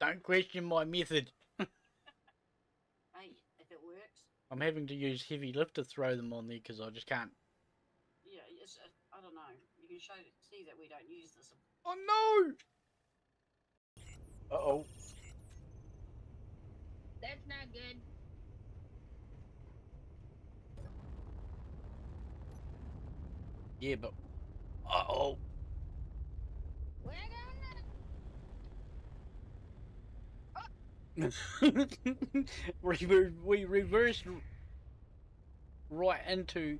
Don't question my method. Hey, if it works, I'm having to use heavy lift to throw them on there because I just can't. yeah, it's, uh, I don't know. You can show see that we don't use this. Oh no! Uh oh. That's not good. Yeah, but. Uh oh. We're we, we reversed right into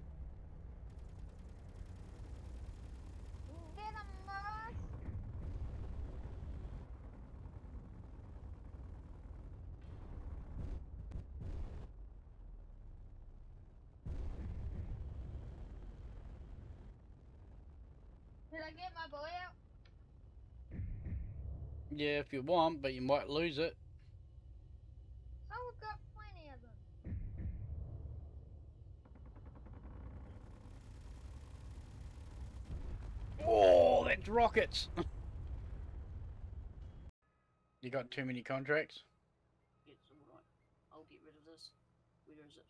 Yeah, if you want, but you might lose it. Oh, that's rockets! you got too many contracts? It's all right. I'll get rid of this. Where is it?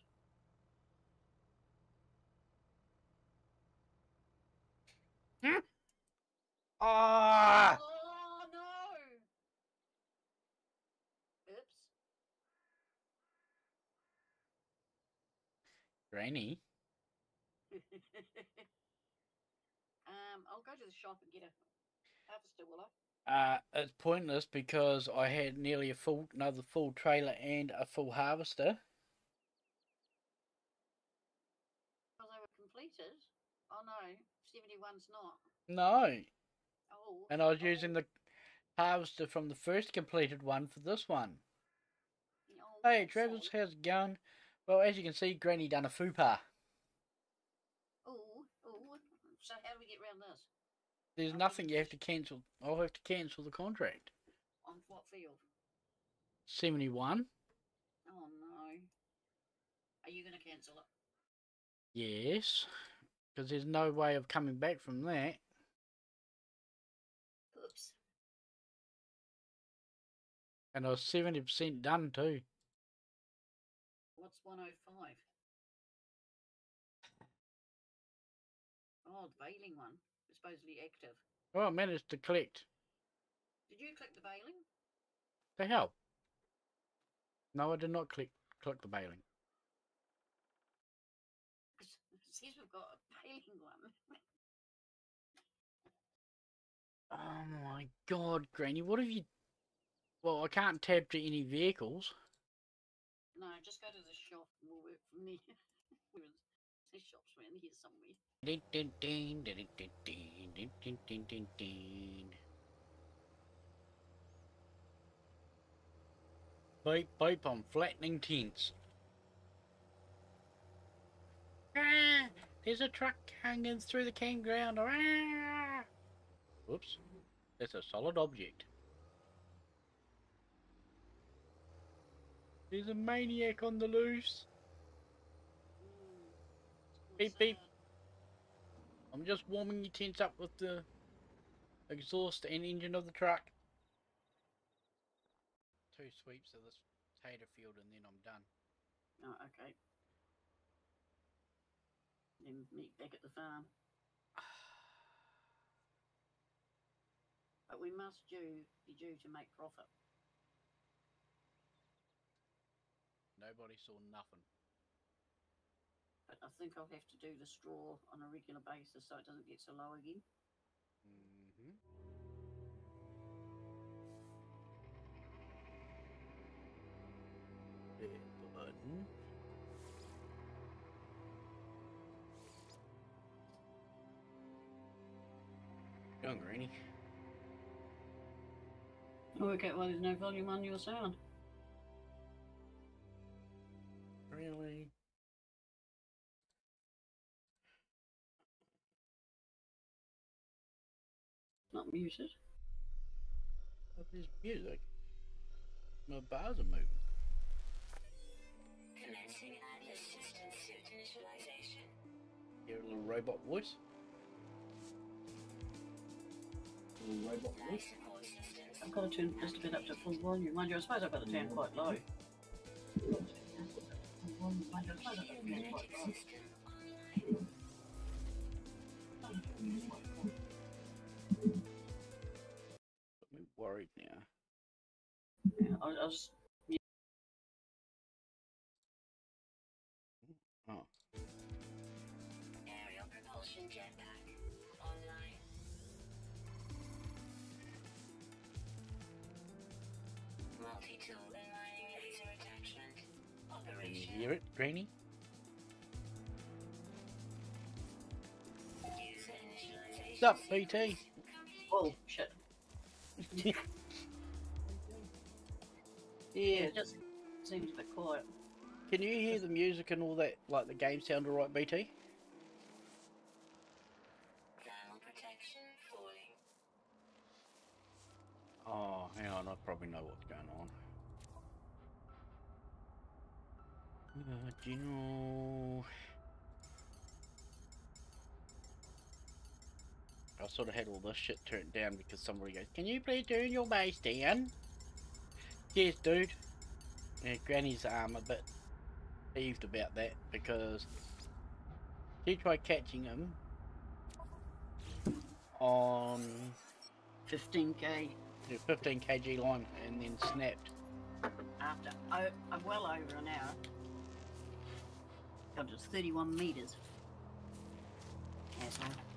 Ah! Oh no! Oops. Granny? um, I'll go to the shop and get a harvester, will I? Uh, it's pointless because I had nearly a full, another full trailer and a full harvester. Because they were completed. Oh no, 71's not. No, Oh. and I was oh, using the harvester from the first completed one for this one. oh, Hey, Travis, how's it going? Well, as you can see, Granny done a fupa. Oh, oh. So how do we get around this? There's nothing you have to cancel. I'll have to cancel the contract. On what field? 71? Oh no. Are you going to cancel it? Yes. Because there's no way of coming back from that. Oops. And I was 70% done too. What's 105? Oh, the baling one. Supposedly active. Well, I managed to collect. Did you click the baling? The hell? No, I did not click click the it says we've got a baling one. Oh my god, Granny, what have you... Well, I can't tab to any vehicles. no, just go to the shop and we'll work from there. Where is the shop's around here somewhere. Ding, ding, ding, ding, ding, ding, ding, ding, ding, ding. Beep, beep, I'm flattening tents. Ah, there's a truck hanging through the campground. Ah! Whoops, that's a solid object. There's a maniac on the loose. Beep, beep. I'm just warming your tents up with the exhaust and engine of the truck. Two sweeps of this tater field and then I'm done. Oh, okay. Then meet back at the farm. But we must do, be due to make profit. Nobody saw nothing. But I think I'll have to do the straw on a regular basis so it doesn't get so low again. Mm-hmm. button. Young Granny. I work out why there's no volume on your sound. Really? Not muted. What is music? My bars are moving. Commencing assistant suit initialization. Hear a little robot voice. Little robot Life voice. support systems I've got to turn just a bit up to full volume. Mind you, I suppose I've got the turn quite low. Full volume, mind you, worried now. Yeah, I, I was Oh, Aerial propulsion jetpack online. Multi-tool and laser attachment. can you hear it? User initialization. What's up, BT? oh shit. yeah, It just seems a bit quiet. can you hear the music and all that? Like the game sound alright, BT? Thermal protection. Oh, hang on, I probably know what's going on. Uh, do I sort of had all this shit turned down because somebody goes, Can you please turn your bass down? Yes, dude. Yeah, Granny's um, a bit peeved about that because she tried catching him on 15k the 15 kg line and then snapped. after oh, well over an hour. God, it's 31 meters. Asshole.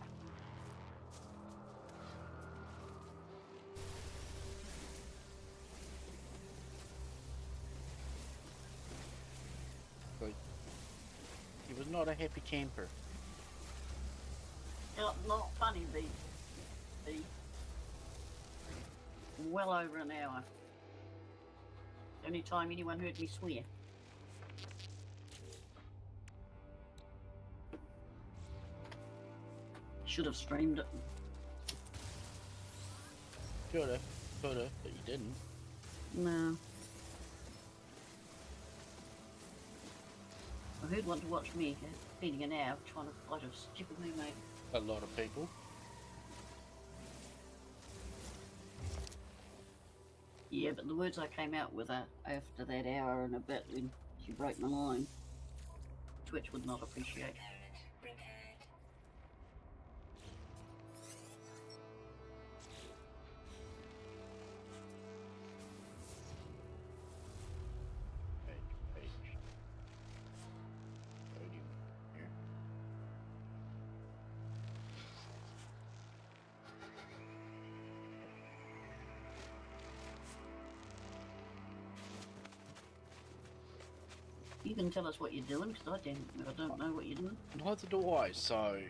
He was not a happy camper. Not, not funny, B. B. Well over an hour. Only time anyone heard me swear. Should have streamed it. Coulda, coulda, but you didn't. No. Heard one to watch me spending an hour trying to fight a stupid mermaid. A lot of people. Yeah, but the words I came out with uh, after that hour and a bit when she broke my line, Twitch would not appreciate. You can tell us what you're doing, because I don't, I don't know what you're doing. Neither do I, so...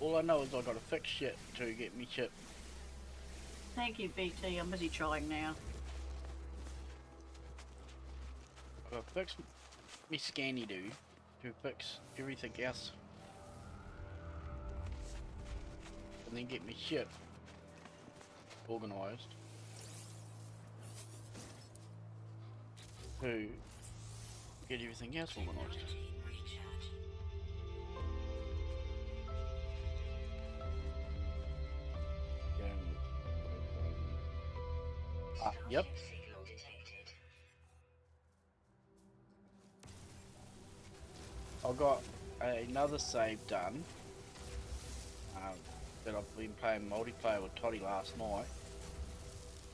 All I know is I gotta fix shit to get me ship. Thank you, BT. I'm busy trying now. I gotta fix me scanny do to fix everything else. And then get me ship organised. To get everything else. Ah, yep. I got another save done. Um, that I've been playing multiplayer with Toddy last night.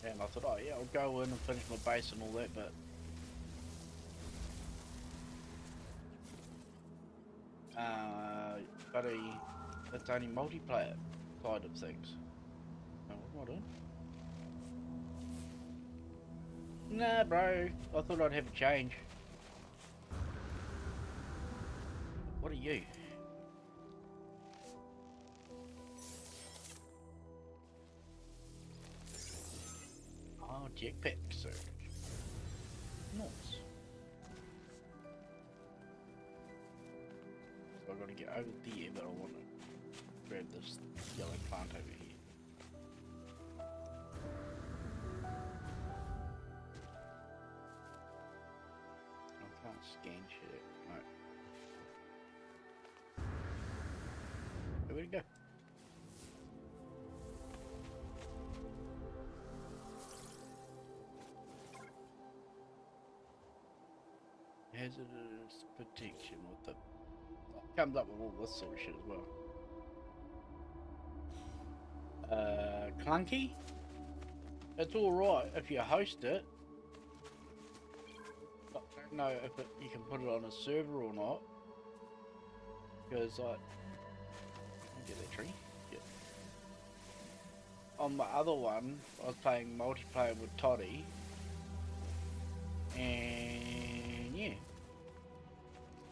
And I thought, oh yeah, I'll go in and finish my base and all that, but... Uh, but he, it's only multiplayer side of things. Oh, what I? Nah, bro. I thought I'd have a change. What are you? Oh, jetpack surge. gonna get out of the but I wanna grab this yellow plant over here. I can't scan shit. Right. There we go. Hazardous protection What the comes up with all this sort of shit as well. Uh, clunky. It's all right if you host it. I don't know if it, you can put it on a server or not. Because I get that tree. On my other one, I was playing multiplayer with Toddy. And.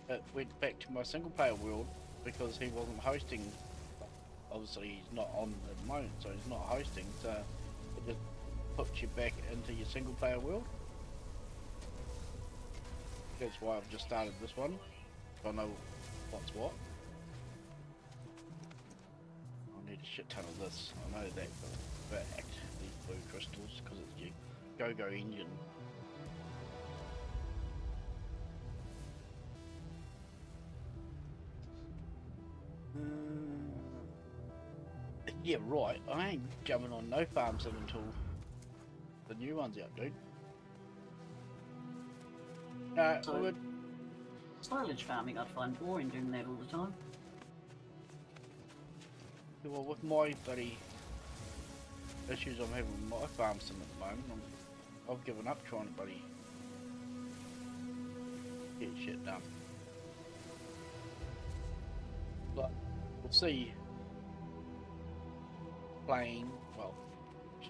It went back to my single player world because he wasn't hosting. Obviously, he's not on at the moment, so he's not hosting. So it just puts you back into your single player world. That's why I've just started this one. I know what's what. I need a shit ton of this. I know that for fact. These blue crystals, because it's your go-go engine. Yeah, right. I ain't jumping on no farm sim until the new one's out, dude. Uh, no, So- would Silage farming, I'd find boring doing that all the time. Well, with my bloody issues I'm having with my farm sim at the moment, I'm, I've given up trying to bloody get shit done. But we'll see. Plane, well,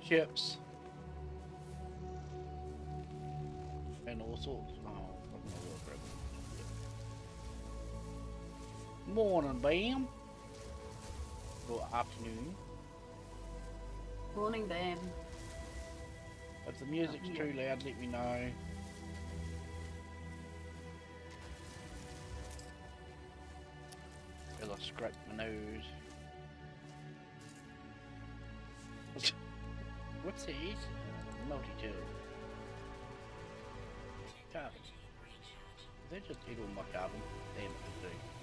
ships, and all sorts. Oh, I'm gonna look. Morning, Bam. Or afternoon. Morning, Bam. If the music's too loud, let me know. As I scrape my nose. What's these? Multi-tool. Carbon. Did they just my carbon? Damn it,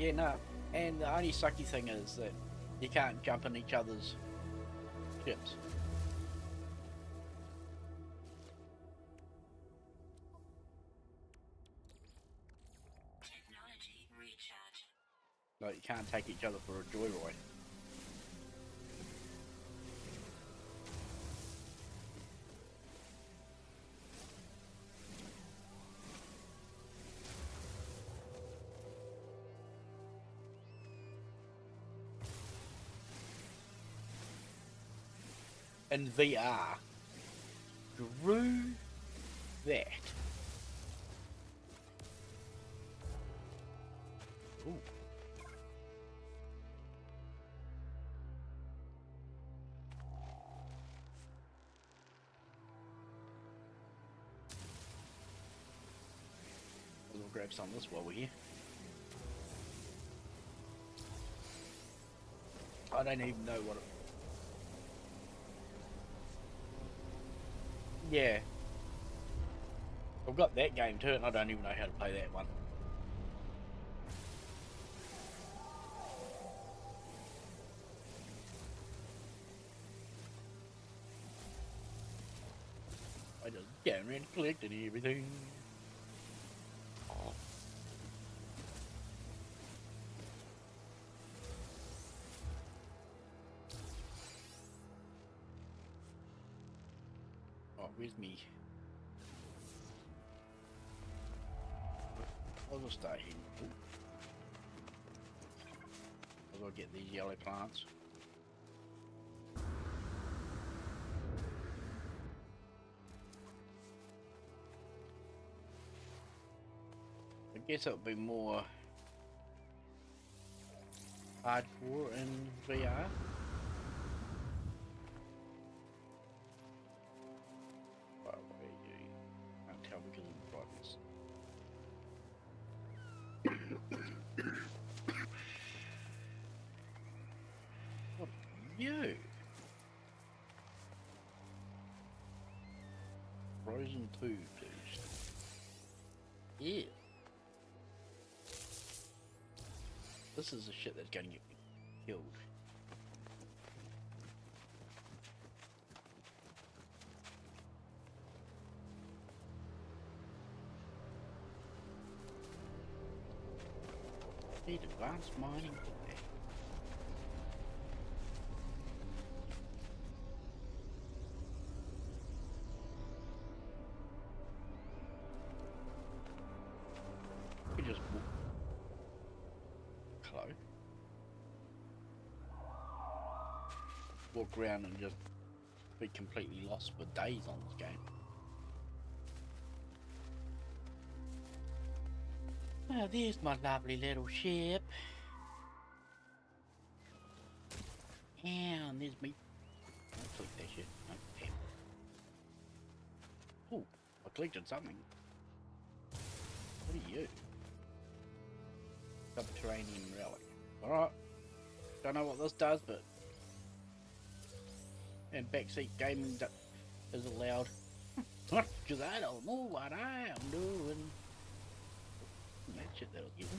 yeah, no. And the only sucky thing is that you can't jump in each other's ships. Technology recharge. Like you can't take each other for a joyride. In VR, grew that. Ooh. We'll grab some of this while we're here. I don't even know what it... Yeah. I've got that game too and I don't even know how to play that one. I just get around collecting everything. I'll get these yellow plants. I guess it'll be more hardcore in VR. This is the shit that's gonna Walk around and just be completely lost for days on this game. Well, there's my lovely little ship. And backseat gaming do- is allowed. Because I don't know what I am doing. That shit that'll get me.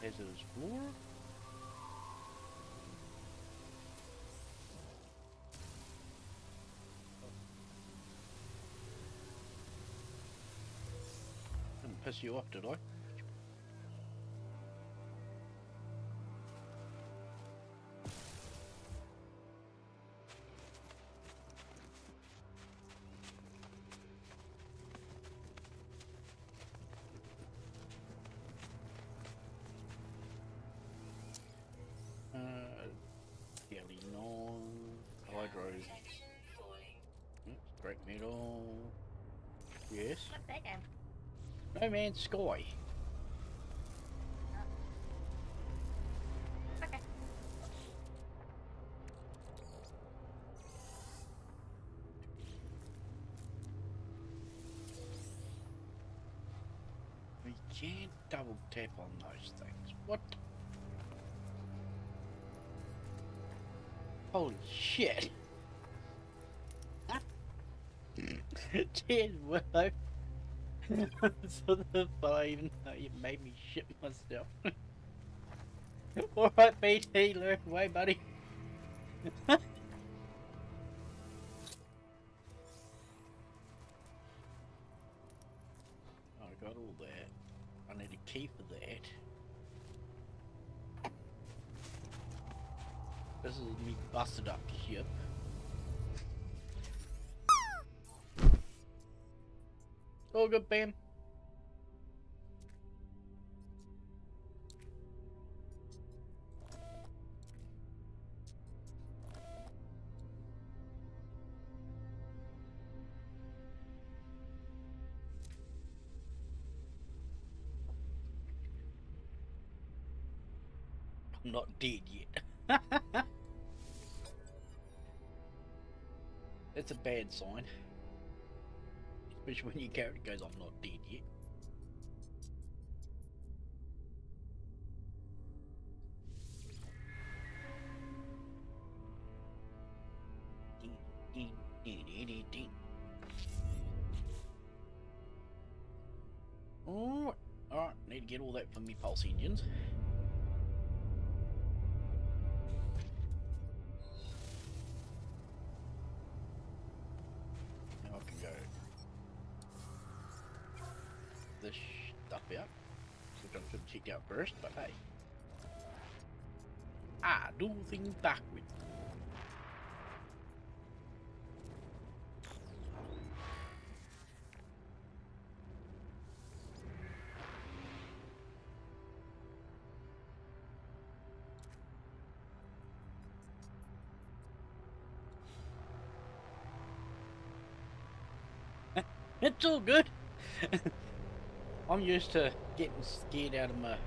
There's an explorer. Didn't piss you off, did I? Metal. Yes. No Man's Sky. Cheers, Willow. so even though you made me shit myself. Alright, BT, learn away, buddy. good, Bam. I'm not dead yet. It's a bad sign. Especially when your character goes, I'm not dead yet. Alright, alright, need to get all that from me pulse engines. Backwards. It's all good. I'm used to getting scared out of my.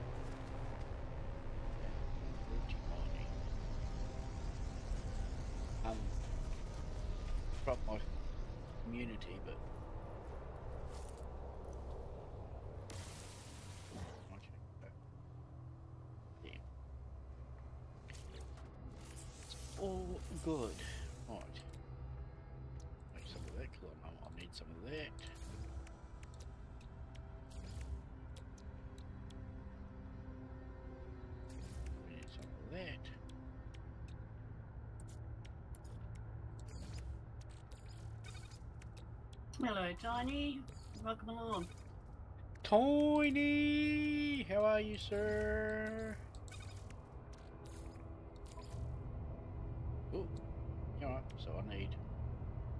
Tiny. Welcome along. Tiny, how are you, sir? Oh, alright, so I need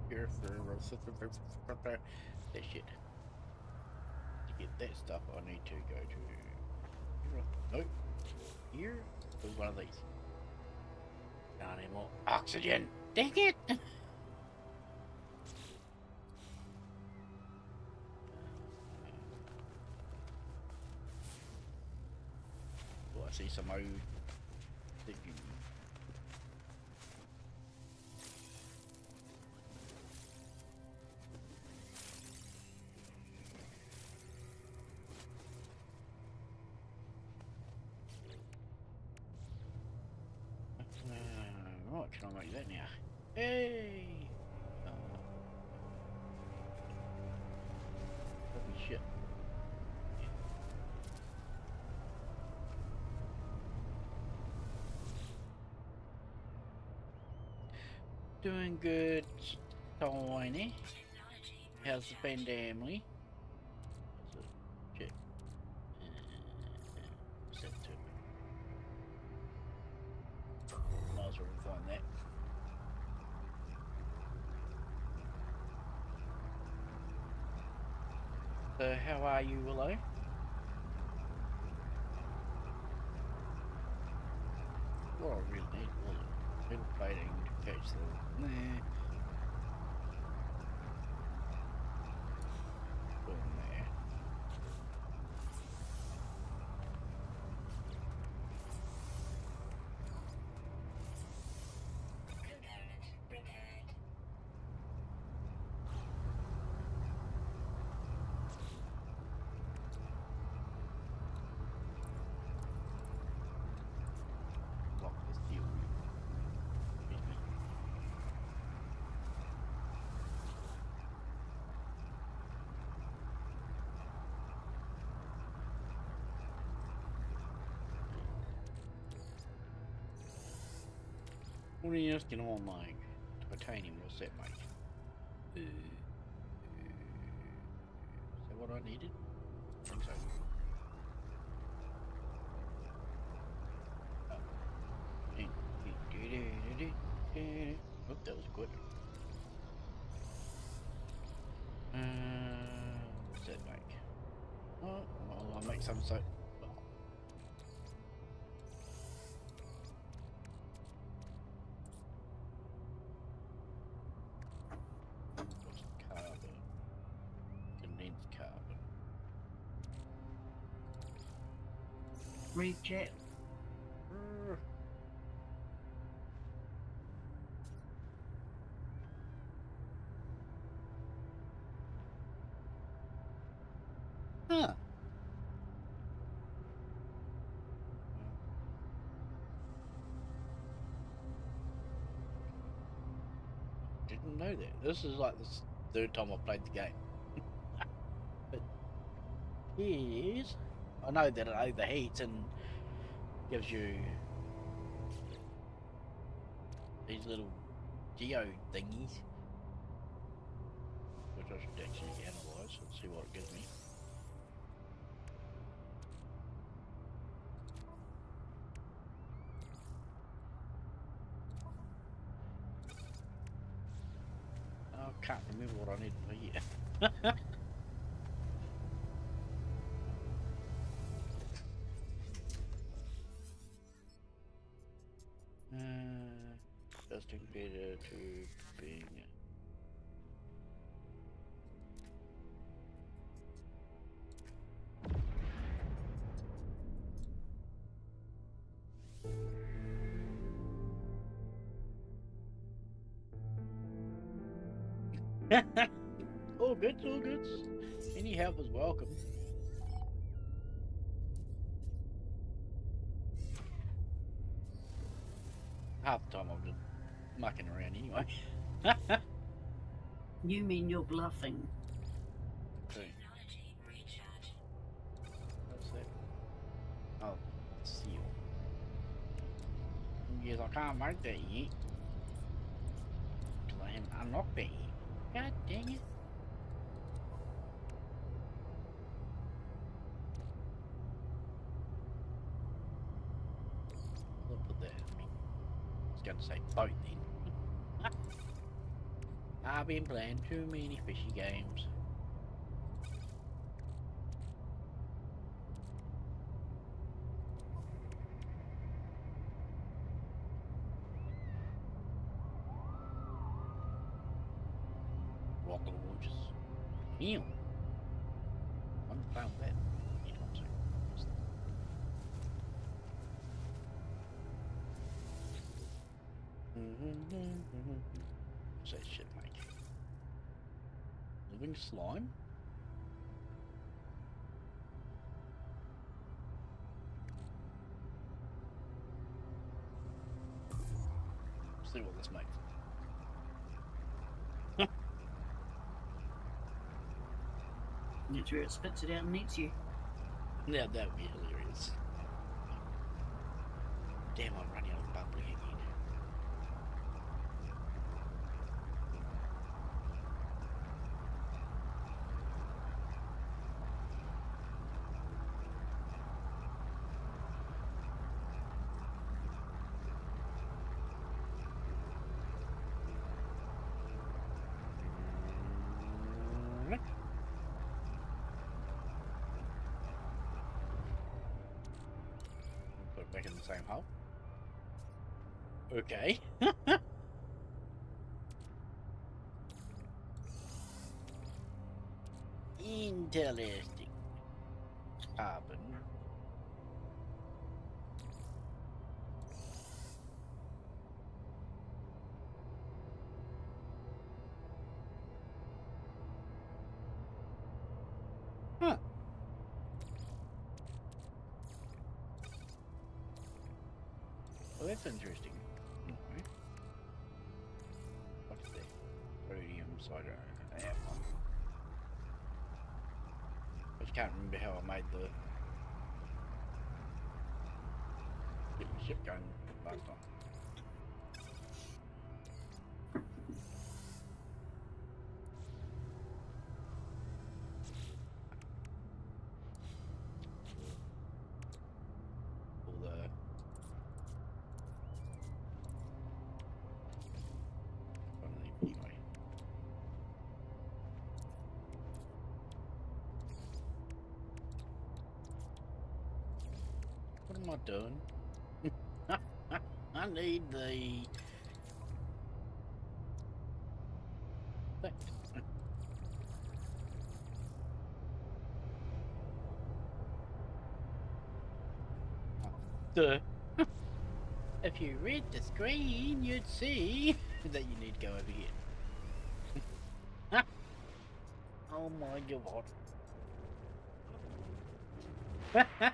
here for that shit. To get that stuff, I need to go to. Nope. Here was one of these. Not anymore. Oxygen! Dang it! Some old. Uh, right, can I make that now? Hey! Doing good, Tiny. How's the family? Set to. Might as well that. So, how are you, Willow? What I really need was little plating to catch the. Nah. Boom there. Component repaired. Lock this deal. Excuse me. What are you asking on like titanium? What's that make? Uh, uh, is that what I needed? I think so. Do-do-do-do-do. Oh, that was good. Uh, what's that make? Oh, well, I'll make some so. Reject. Brr. Huh. Didn't know that. This is like the third time I've played the game. but here's I know that it overheats and gives you these little geo thingies. all good, all good. Any help is welcome. Half the time I'm just mucking around anyway. You mean you're bluffing? Okay. Technology recharge. What's that? Oh, seal. Yes, I can't make that yet. Because I haven't unlocked that yet. God dang it. We'll put that in me. I was going to say boat then. I've been playing too many fishy games. rocket launches. Ew. I'm found that. Yeah, I'm sorry. What's that shit like? Living slime? See what this makes. That's where it spits it out and eats you. Yeah, that would be hilarious. Damn, I'm running out of bubbly again. Put it back in the same hole. Okay. Ah, huh. Well, that's interesting. Okay. What's the rhodium cider? I have one. I just can't remember how I made the ship going last time. All the Anyway. What am I doing? I need the. Duh. If you read the screen, you'd see that you need to go over here. oh my god.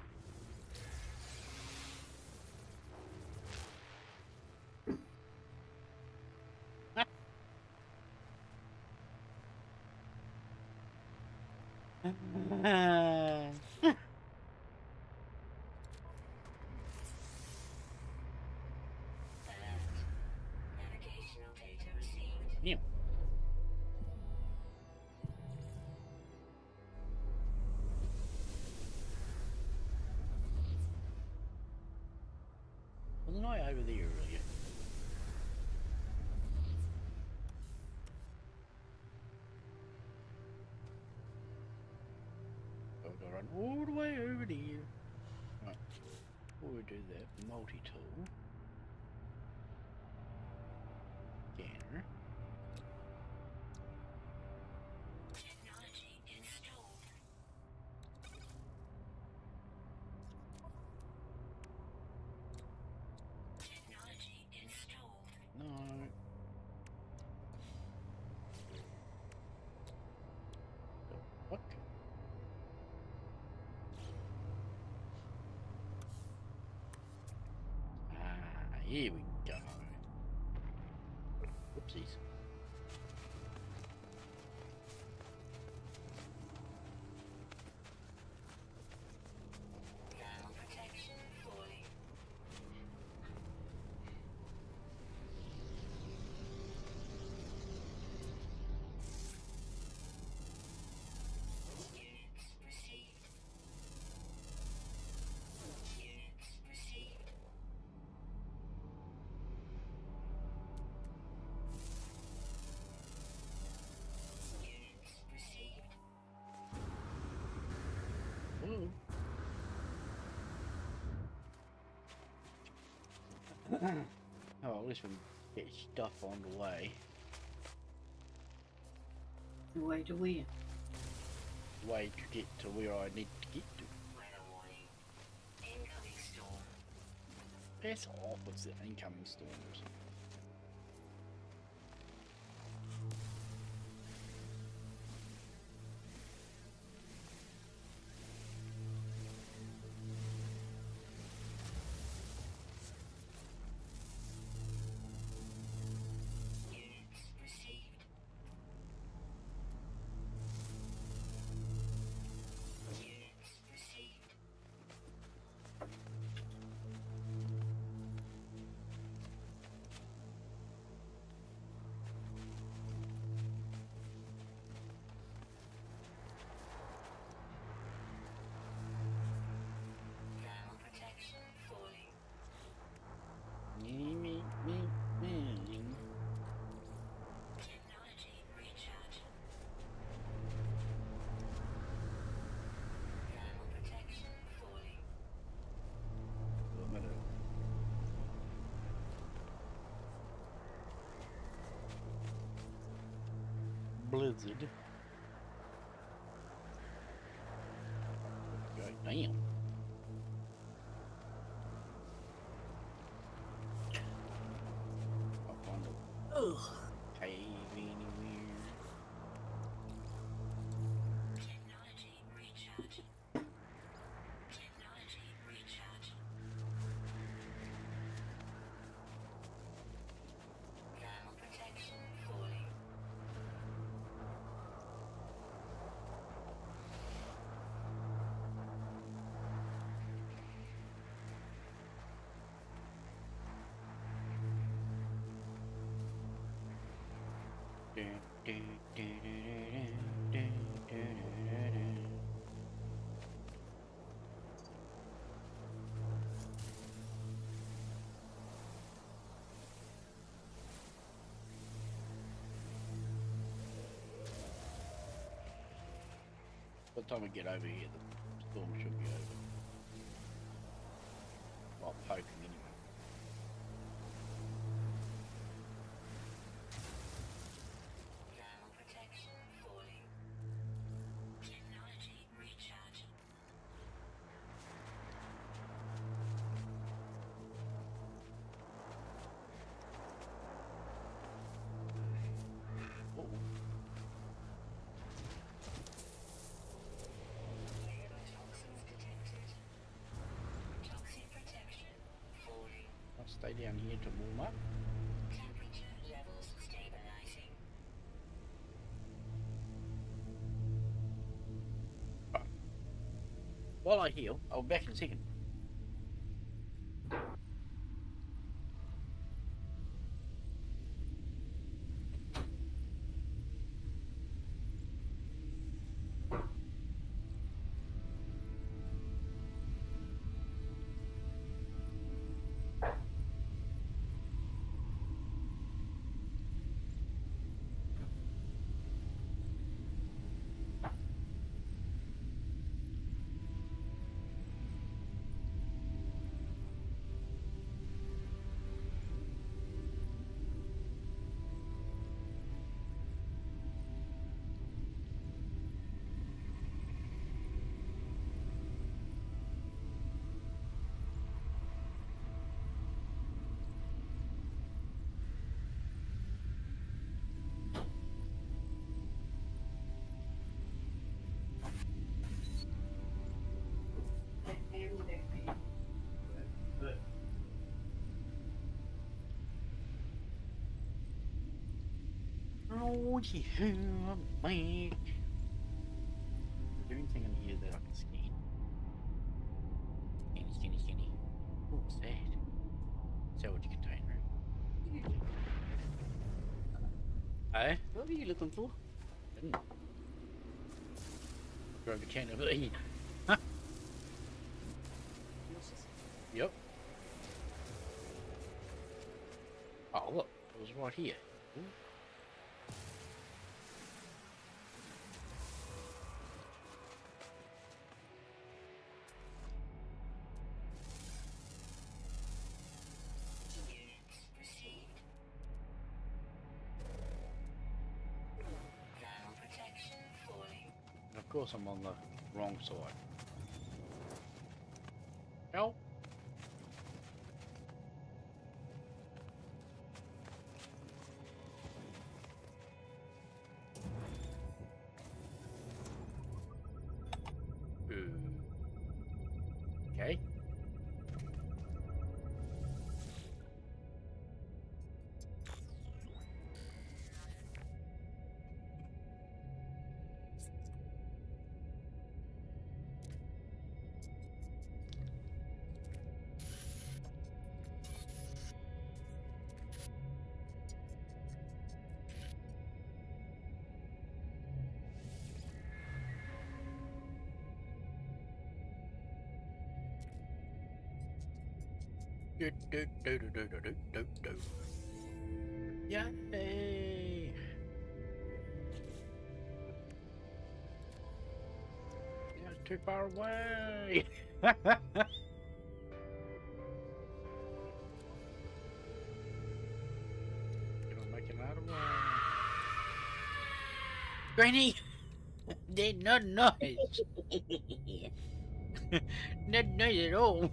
All the way over there. Right. Before we do that, multi-tool. Scanner. Technology installed. Technology installed. No. The fuck? Ah, here we Oh, at least we can get stuff on the way. The way to win. Way to get to where I need to get to. Weather warning. Incoming storm. That's opposite incoming storms. By the time we get over here, the storm should stay down here to warm up. While I heal, I'll be back in a second. Oh, yeah, I'm back. Is there anything in here that I can scan? Scanny, scanny, scanny. What was that? Salvage container. Hey, what are you looking for? Didn't. Grab a can of it. Huh? Yep. Oh, look. It was right here. Course I'm on the wrong side. Yay! Yeah, too far away! Granny, they not noise. not noise at all.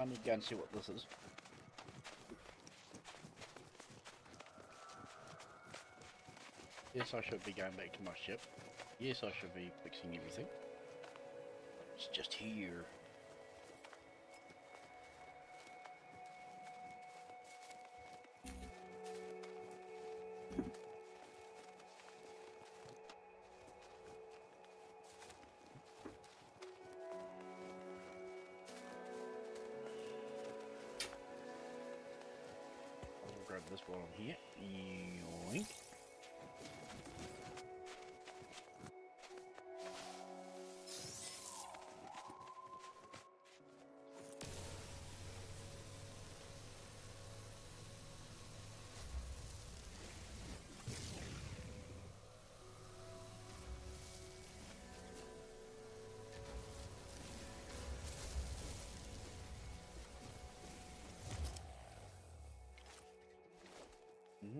I need to go and see what this is. Yes, I should be going back to my ship. Yes, I should be fixing everything. It's just here.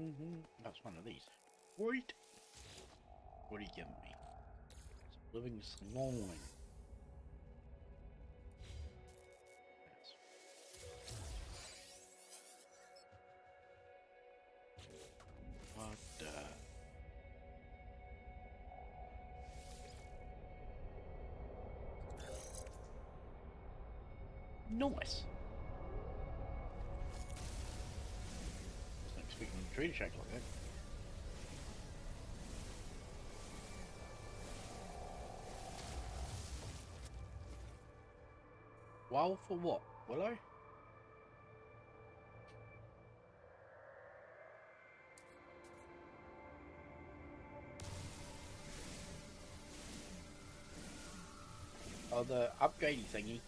Mm-hmm. That's one of these. Wait. What are you giving me? It's living slime. What the? Nice. Well, check on it. Wow, for what? Will I? Oh, the upgrading thingy.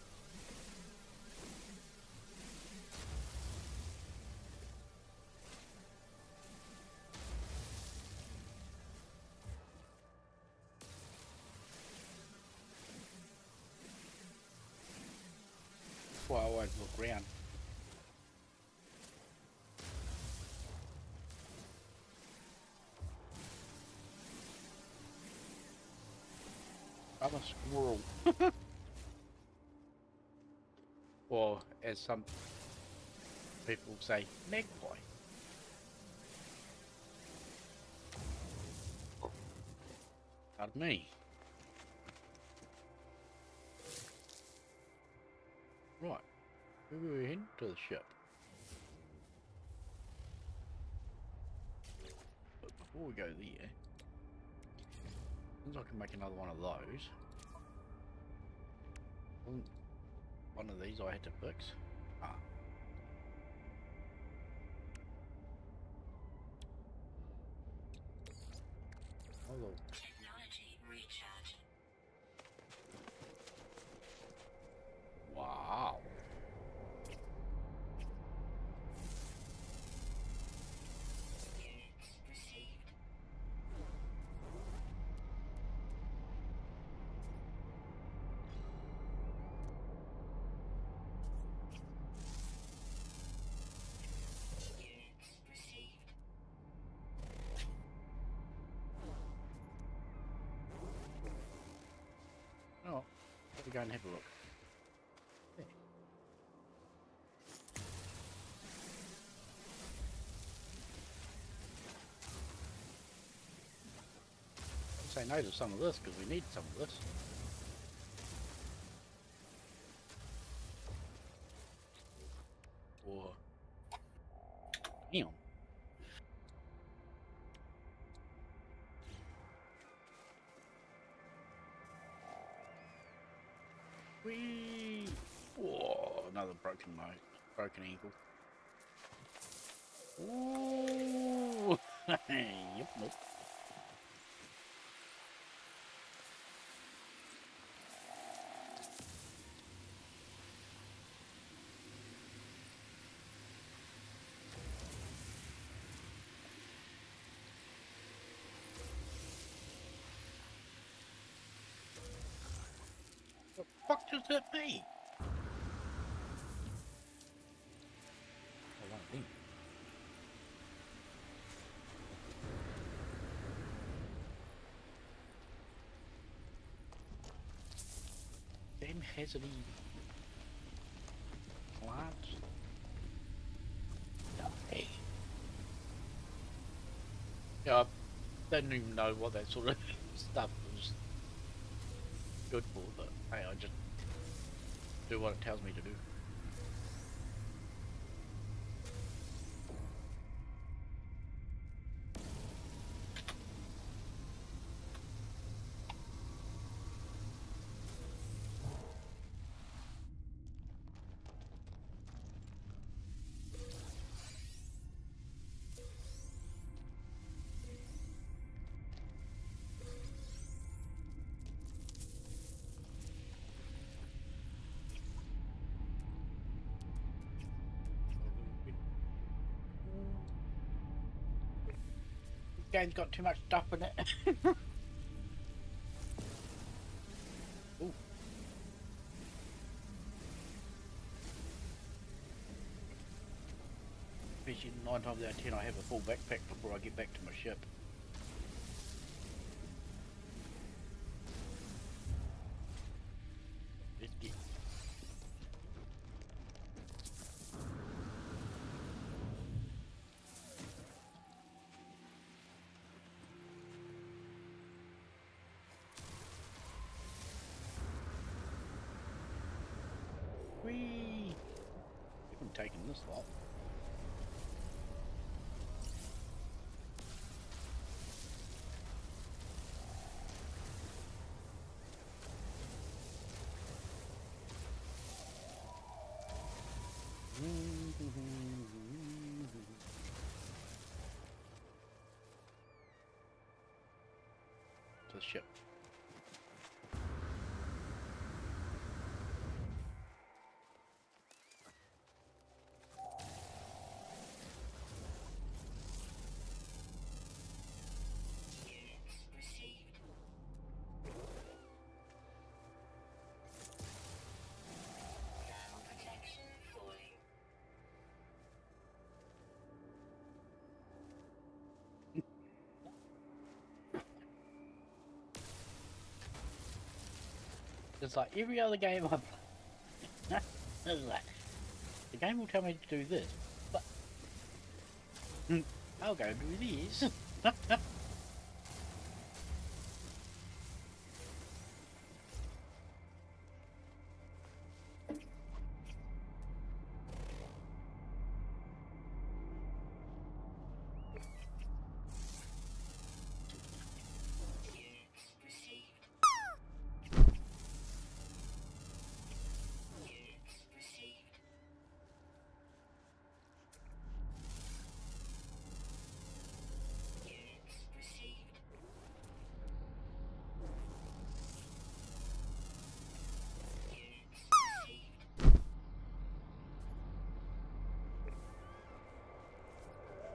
Why I always look round. I'm a squirrel. or, as some people say, magpie. Pardon me. Where are we heading to the ship? But before we go there, since I can make another one of those, one- of these I had to fix. Ah. Technology me go and have a look. There. Say no to some of this because we need some of this. Or, damn. Whee! Whoa, another broken nose, broken ankle. Ooh! yep, nope. The fuck does that mean? Them. Hazardy plants. Die. Yeah, I don't even know what that sort of stuff good for, but hey, I just do what it tells me to do. Game's got too much stuff in it. Especially nine times out of ten I have a full backpack before I get back to my ship. To the ship. It's like every other game I play. the game will tell me to do this, but I'll go do this.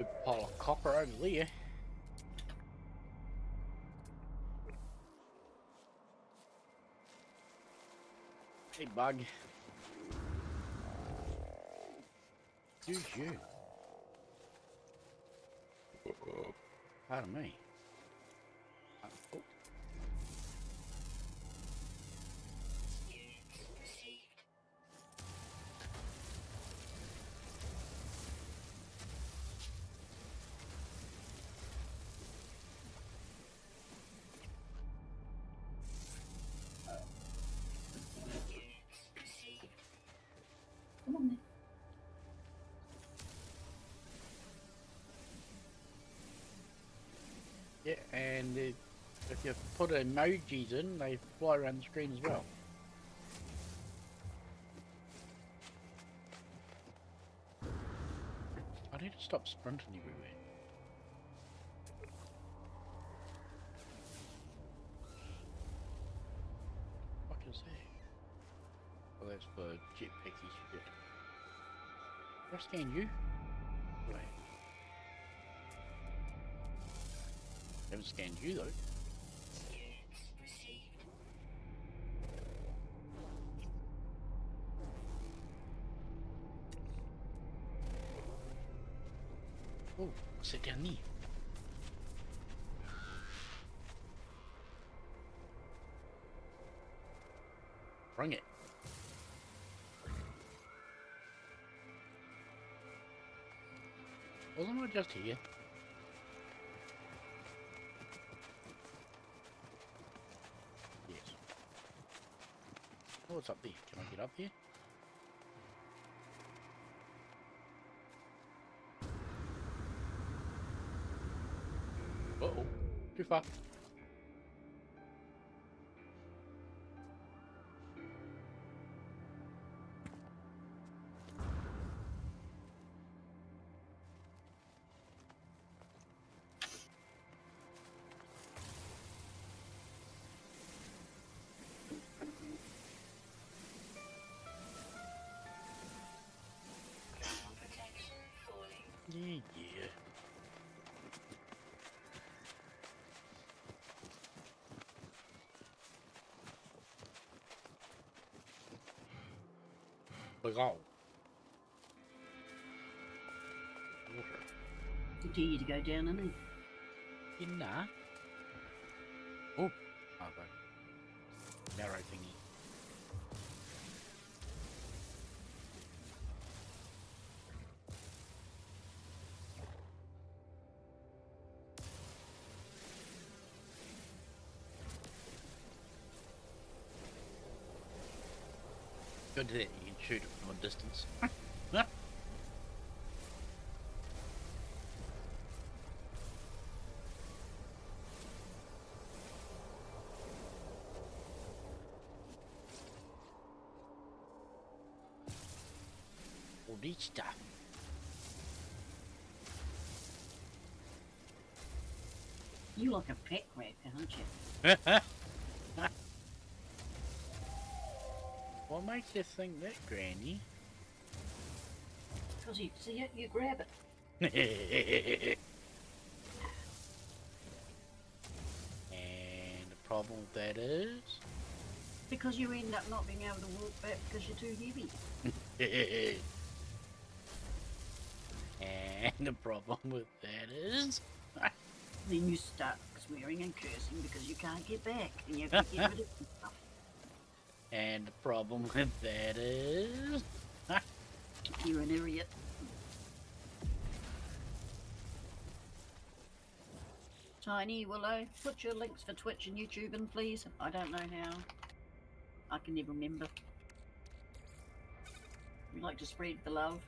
Big pile of copper over there. Hey, bug. Who's you? Pardon me. If you put emojis in, they fly around the screen as well. I need to stop sprinting everywhere. What is that? Oh, that's for jetpacky shit. Did I scan you? Wait. Haven't scanned you though. Down there. Bring it. Wasn't I just here? Yes. Oh, what's up there? Can I get up here? Far. Ground protection falling. Yeah, yeah. Look out. Water. To to go down, isn't he? Nah. Oh. Okay. Narrow thingy. Good that you can shoot it from a distance. All this stuff. You like a pet cracker, aren't you? what this thing think that, Granny? Because you see it, you grab it. and the problem with that is. Because you end up not being able to walk back because you're too heavy. and the problem with that is. Then you start swearing and cursing because you can't get back and you have to get rid of. And the problem with that is. You're an idiot. Tiny, will I put your links for Twitch and YouTube in, please? I don't know how. I can never remember. We like to spread the love.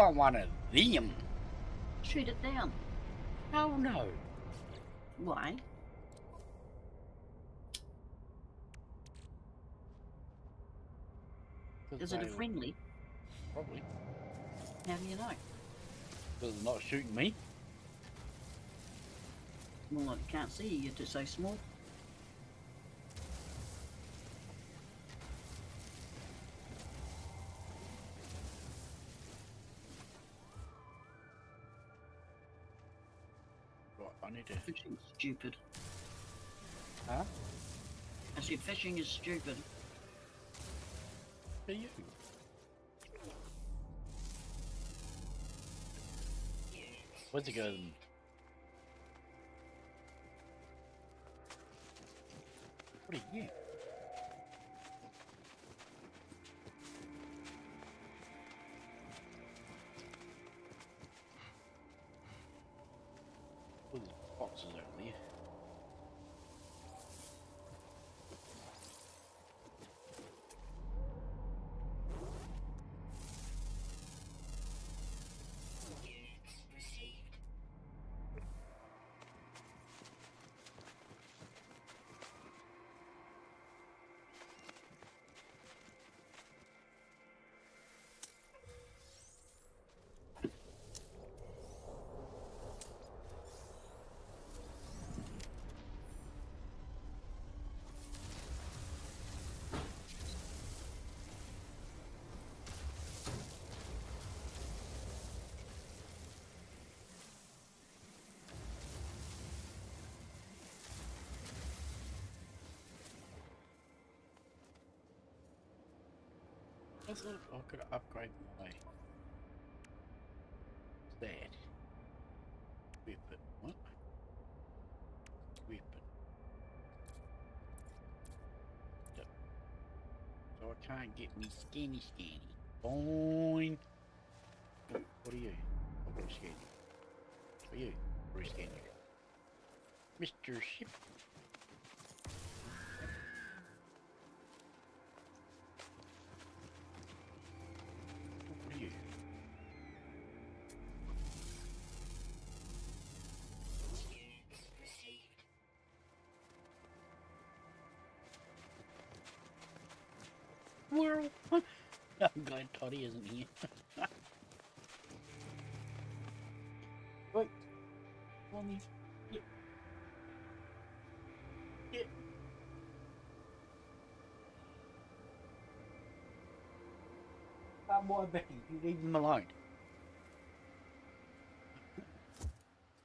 I want one of them. Shoot it down. Oh no. Why? Is it a friendly? Probably. How do you know? Because it's not shooting me. Well, I can't see you, you're just so small. Right, I need to. Fishing's stupid. Huh? I said fishing is stupid. For you. Where's it going? What are you? Let's look. Oh, I could upgrade my that. Weapon. What? Weapon. Yep. So I can't get me skinny skinny. Fine. What, are you? I'm gonna scan you. What are you? Scan you? Mr. Ship. World. I'm glad Toddy isn't here. Wait. Let me. Get. Get. That boy Becky, you leave him alone.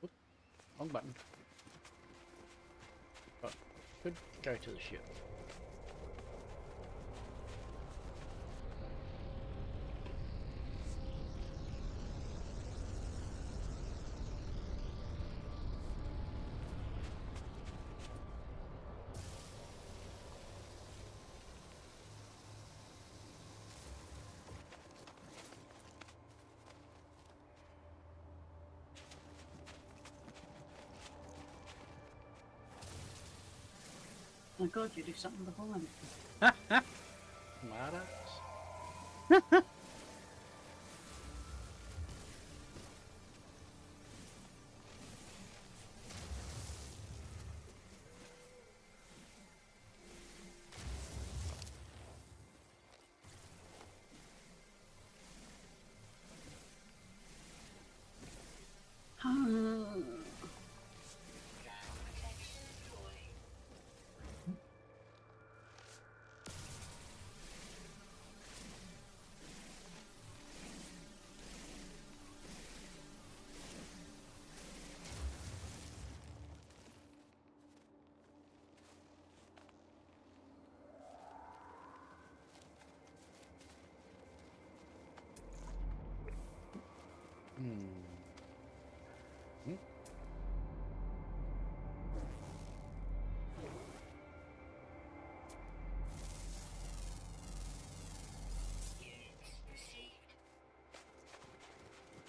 Whoop, Wrong button. Right, could go to the ship. God, you do something behind. Tomatoes. Ground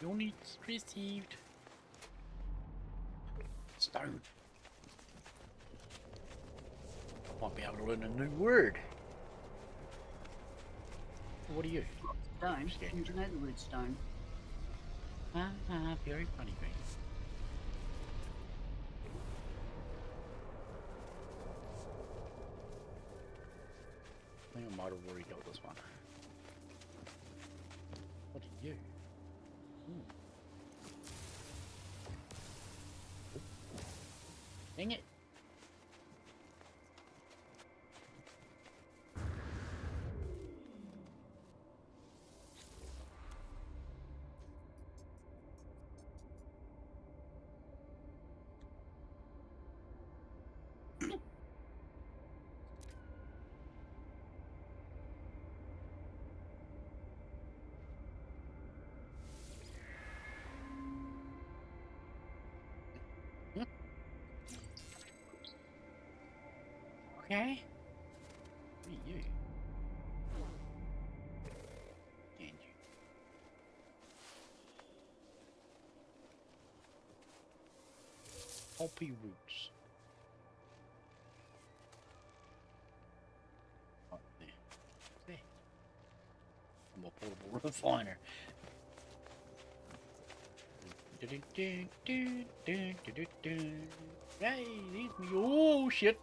Units received. Stone. Might be able to learn a new word. What are you? Stone. You know the word stone. Ah, ah, very funny thing. Okay. Are you? And you. Poppy roots. Right there. There. I'm a portable refiner. Hey, leave me. Oh shit.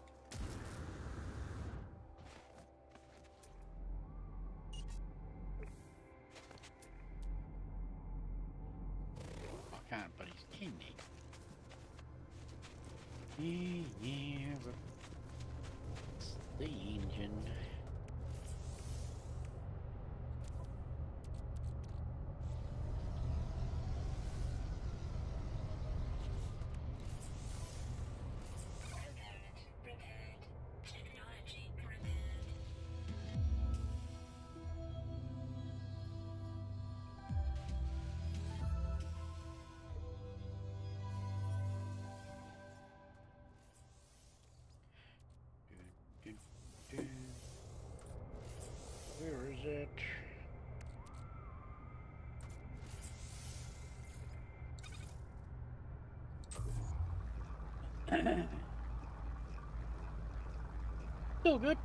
It? Still good.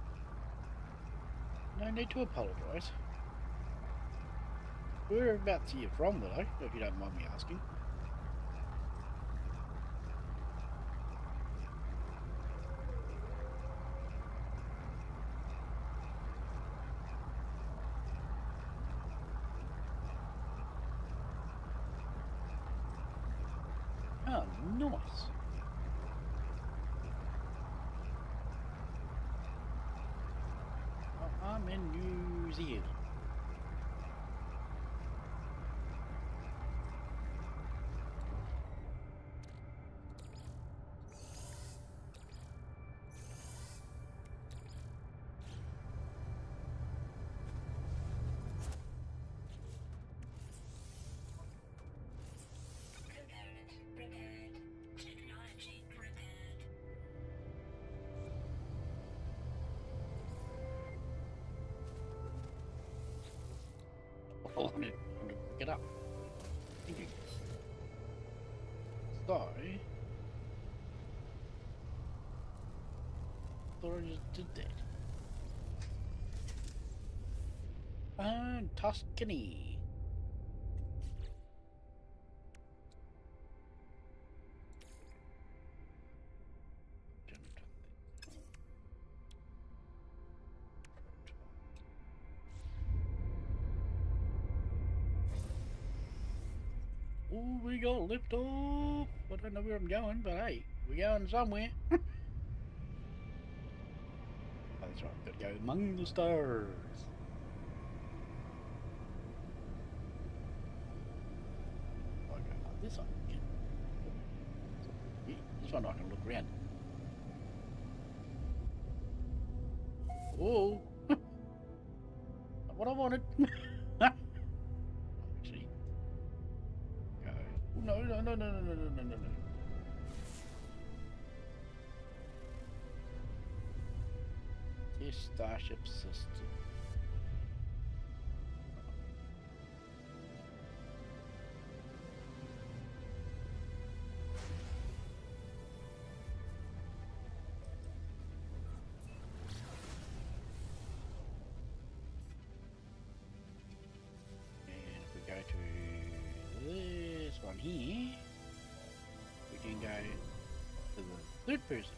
No need to apologise. Whereabouts are you from, though, if you don't mind me asking? So, thought I just did that. And Tuscany. Oh, we got lift don't know where I'm going, but hey, we're going somewhere. oh, that's right, gotta go among the stars. I go this one. This one I can look around. This starship system. And if we go to this one here, we can go to the third person.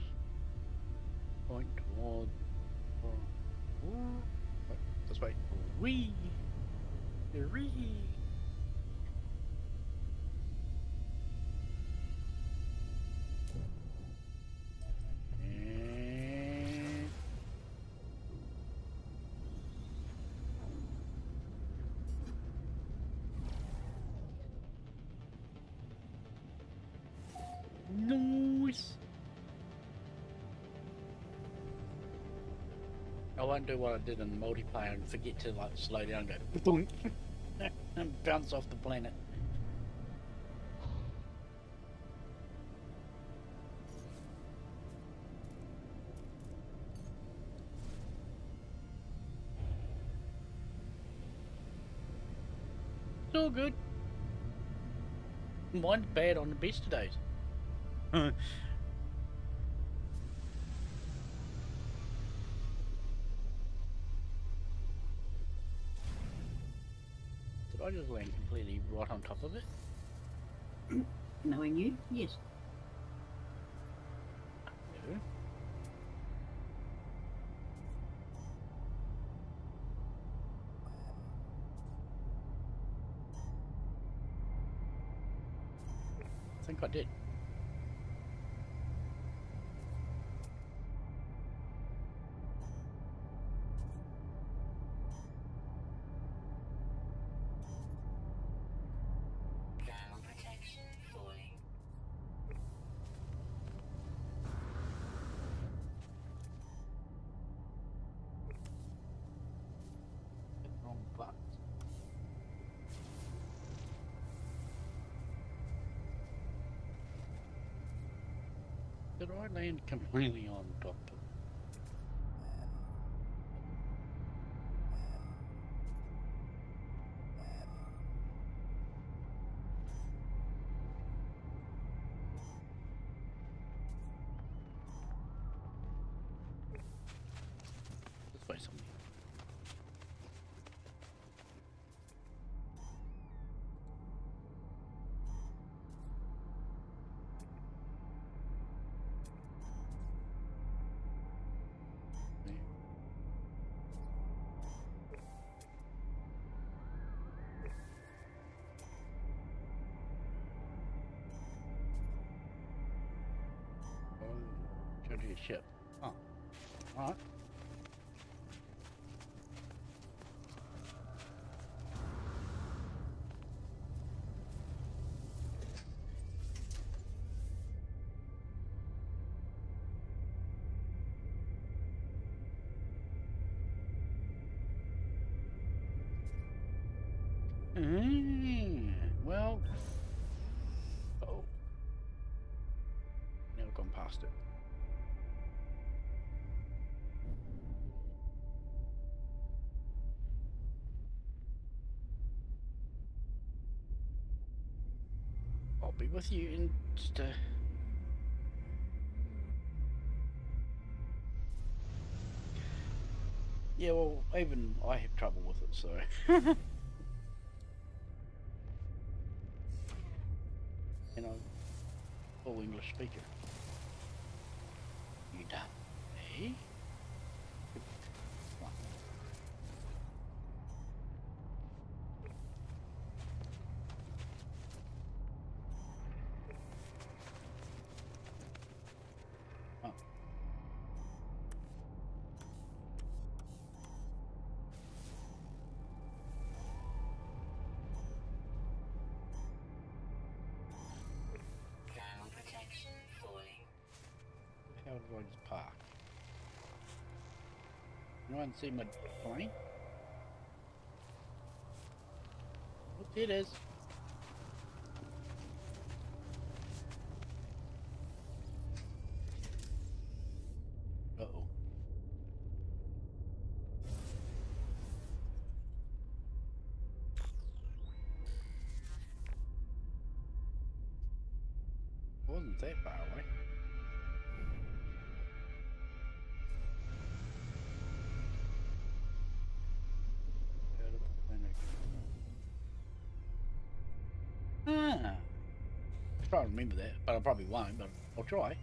point toward. That's right. We. Three. Won't do what I did in the multiplayer and forget to like slow down and go and bounce off the planet. It's all good. Mine's bad on the best of days. right on top of it? Knowing you, yes. No. I think I did. Land completely on Turn to your ship. Oh. Alright. Mm, well. Oh. Never gone past it. With you in just a. Yeah, well, even I have trouble with it so. you know, full English speaker. You done? Eh? You want Anyone see my plane? It is. Try to remember that, but I probably won't, but I'll try.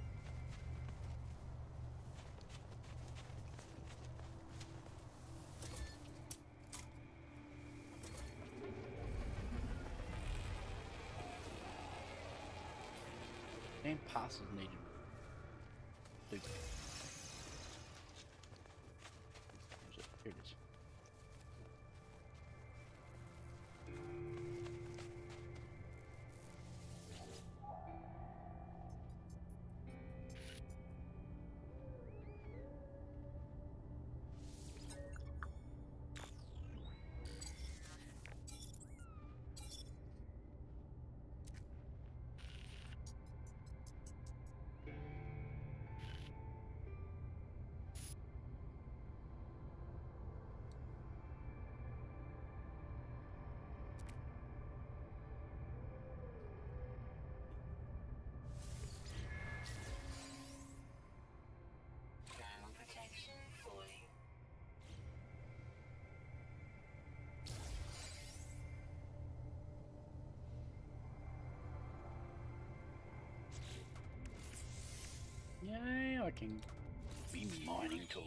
Be mining tool.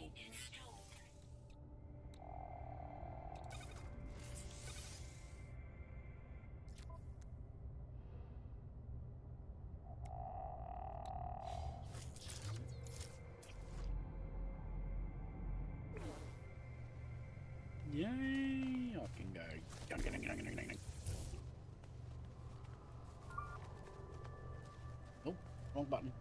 Yay! I can go. Oh, wrong button.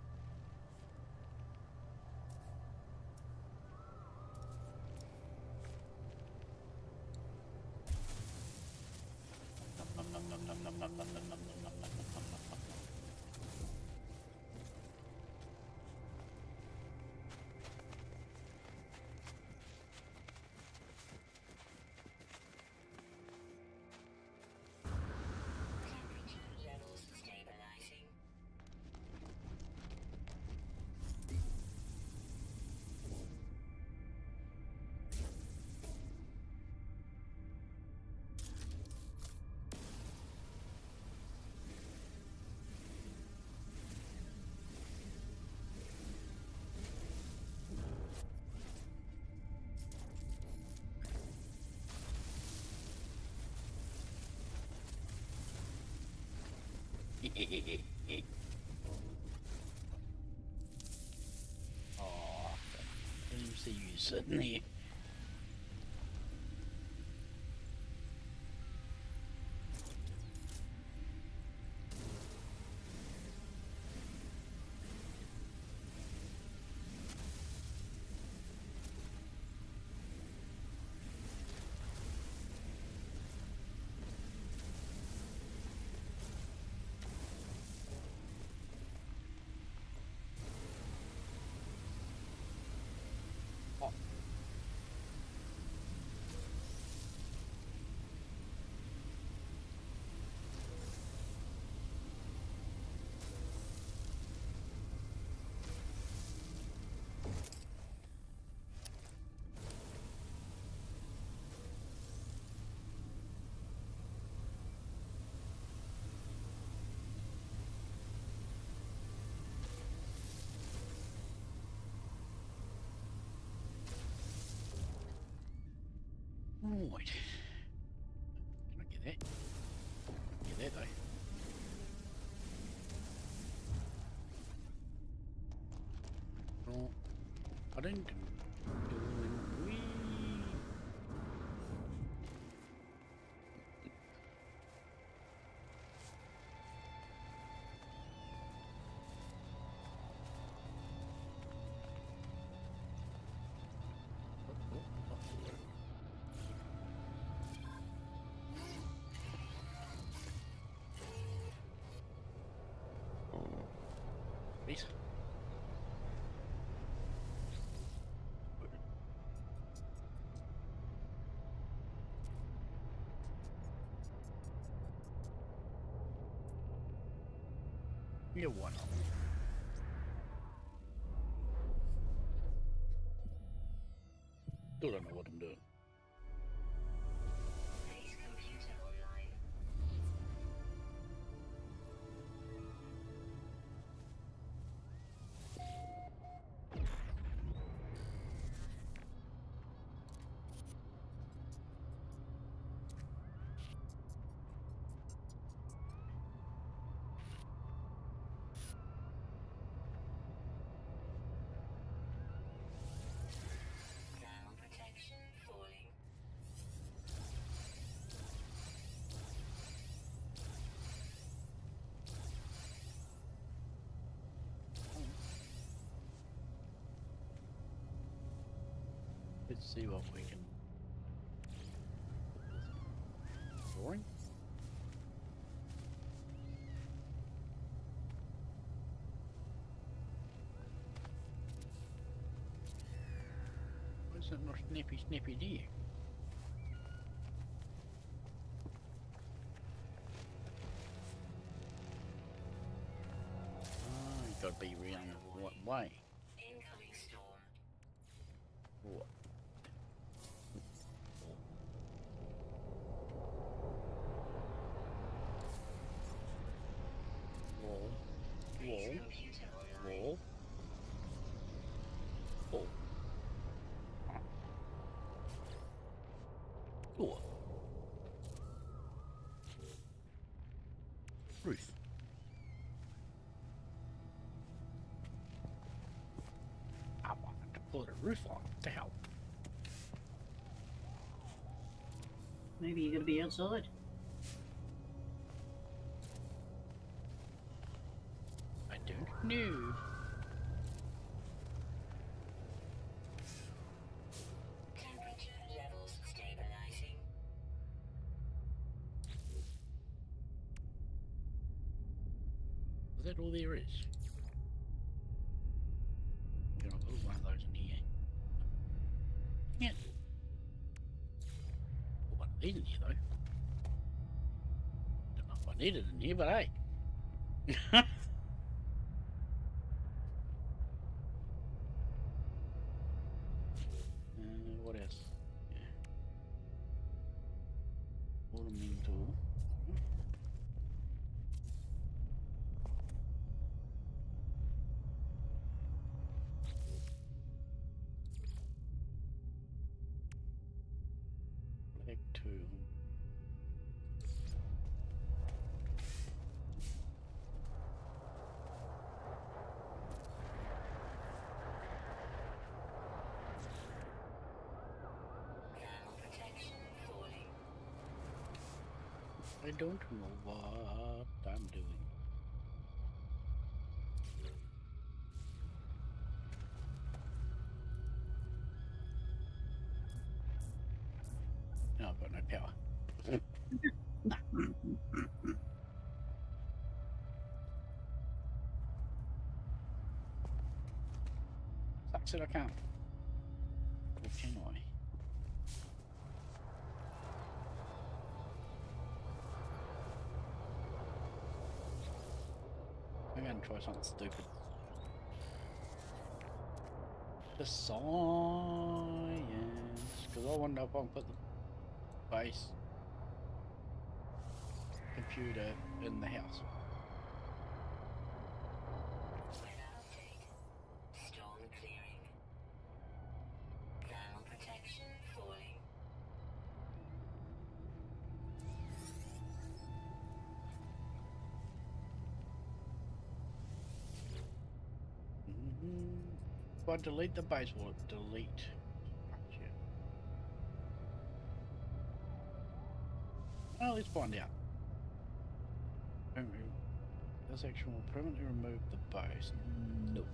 oh, you see you sitting here. Right. Can I get that? Get that though. No, I didn't You one. Still don't know Let's see what we can. Boring. Why is it not snappy snappy there? Oh, ah, you gotta be round the right way. Incoming storm. What? Wall. Base Wall. computer online. Wall. Wall. Door. Roof. I wanted to put a roof on. The hell? Maybe you're gonna be outside. Don't know if don't know what I'm doing. No, I've got no power. Sucks that I can't. Or can I? Try something stupid. The science, because I wonder if I can put the base computer in the house. Delete the base, will it delete? Well, let's find out. This action will permanently remove the base. Nope.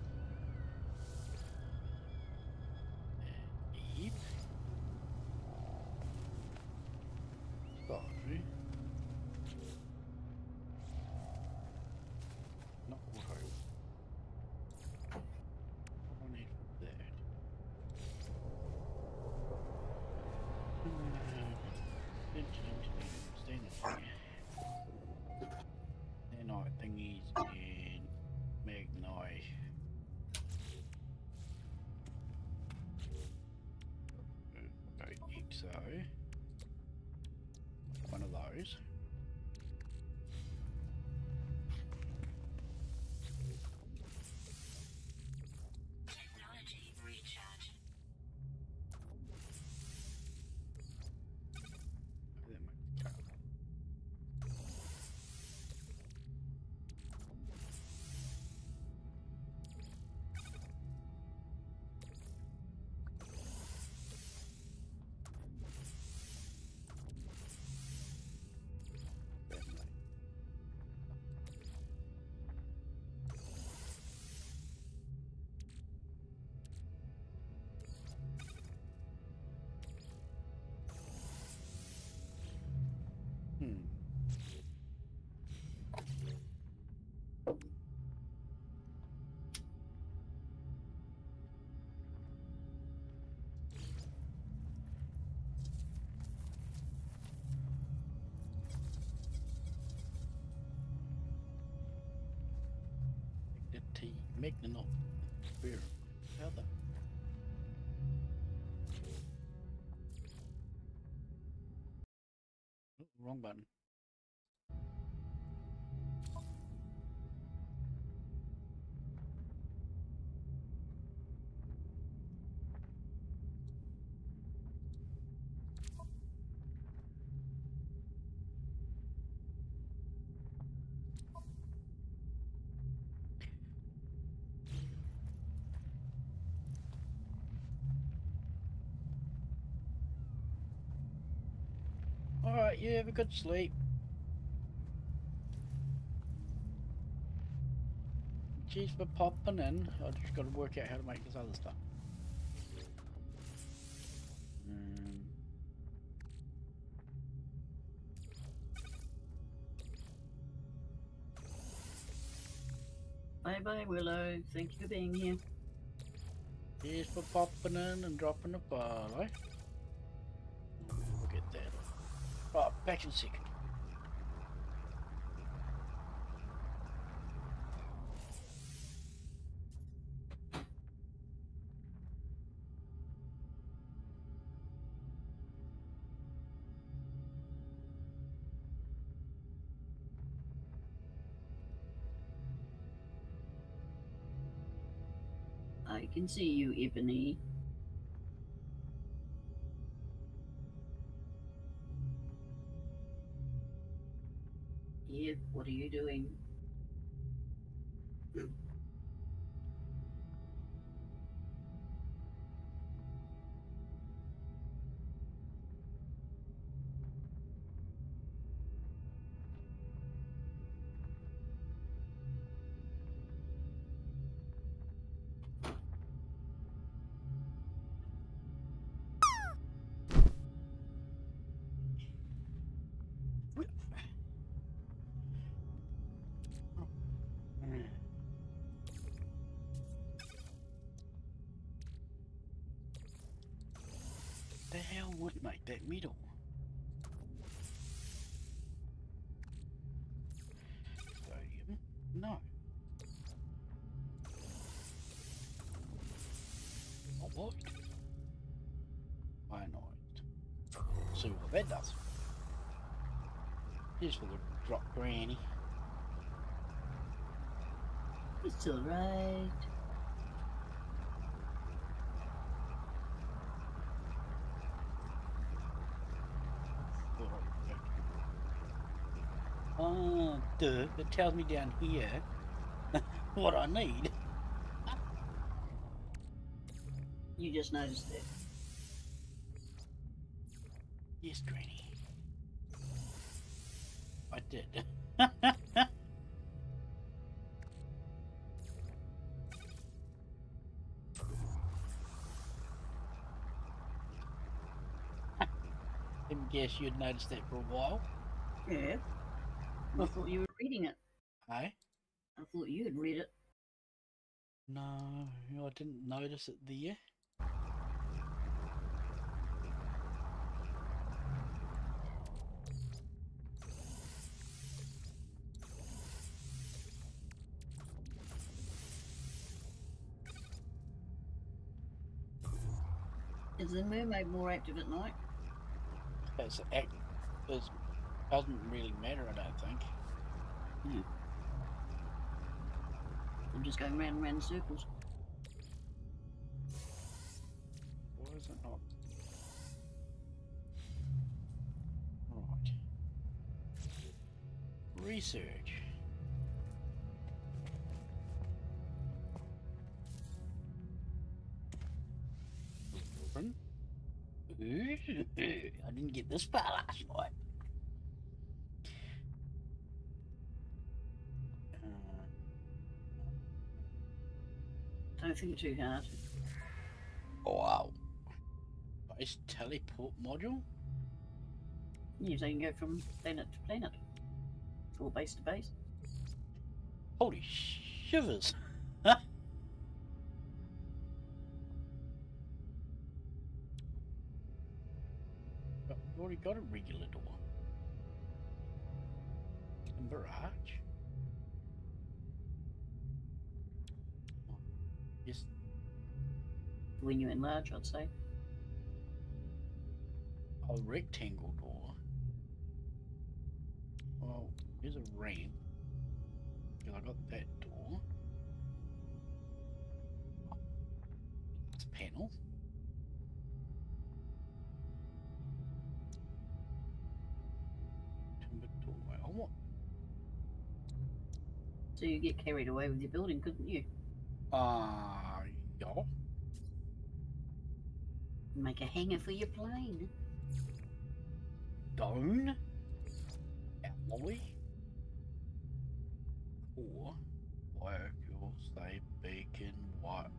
So one of those. Make the not beer. How the Oh, wrong button. Alright, you have a good sleep. Cheers for popping in. I just gotta work out how to make this other stuff. Mm, Bye bye, Willow. Thank you for being here. cheers for popping in and dropping a ball, Look Right, back in a second. I can see you, Ebony. What are you doing? That middle? Sodium? No. Oh, what? Ionized. See what that does. Here's for the drop granny. It's alright. Duh. It tells me down here what I need. You just noticed it. Yes, Granny. I did. Didn't guess you'd noticed that for a while. Yeah. I thought you were reading it. Hey? I thought you had read it. No, I didn't notice it there. Is the mermaid more active at night? It's act. It doesn't really matter, I don't think. I'm just going round and round in circles. Why is it not? Right. Research. Open. Hmm? I didn't get this far last night. Think too hard. Oh, wow. Base teleport module? Yeah, so you can go from planet to planet. Or base to base. Holy shivers! I've already got a regular door. And barrage. Yes, When you enlarge, I'd say. a rectangle door. Well, there's a ramp. Because I got that door. It's a panel. Timber doorway. I want. So you get carried away with your building, couldn't you? Uh, yeah. Make a hanger for your plane. Stone. Alloy. Or biofuel, say bacon, what?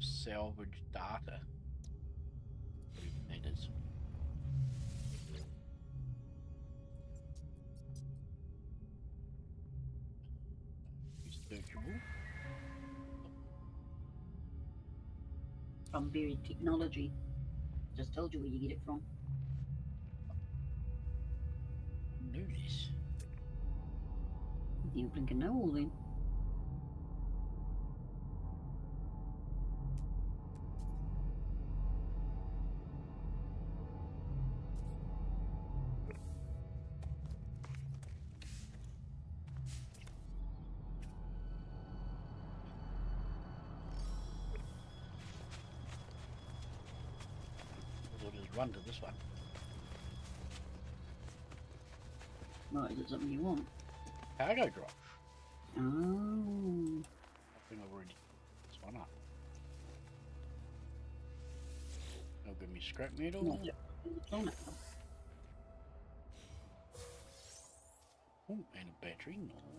Salvage data. That is. Searchable. From buried technology. Just told you where you get it from. Knew this. You blinking know all then. Drop. Oh. I think I've already this one up. They'll give me scrap metal. The planet. Oh, and a battery.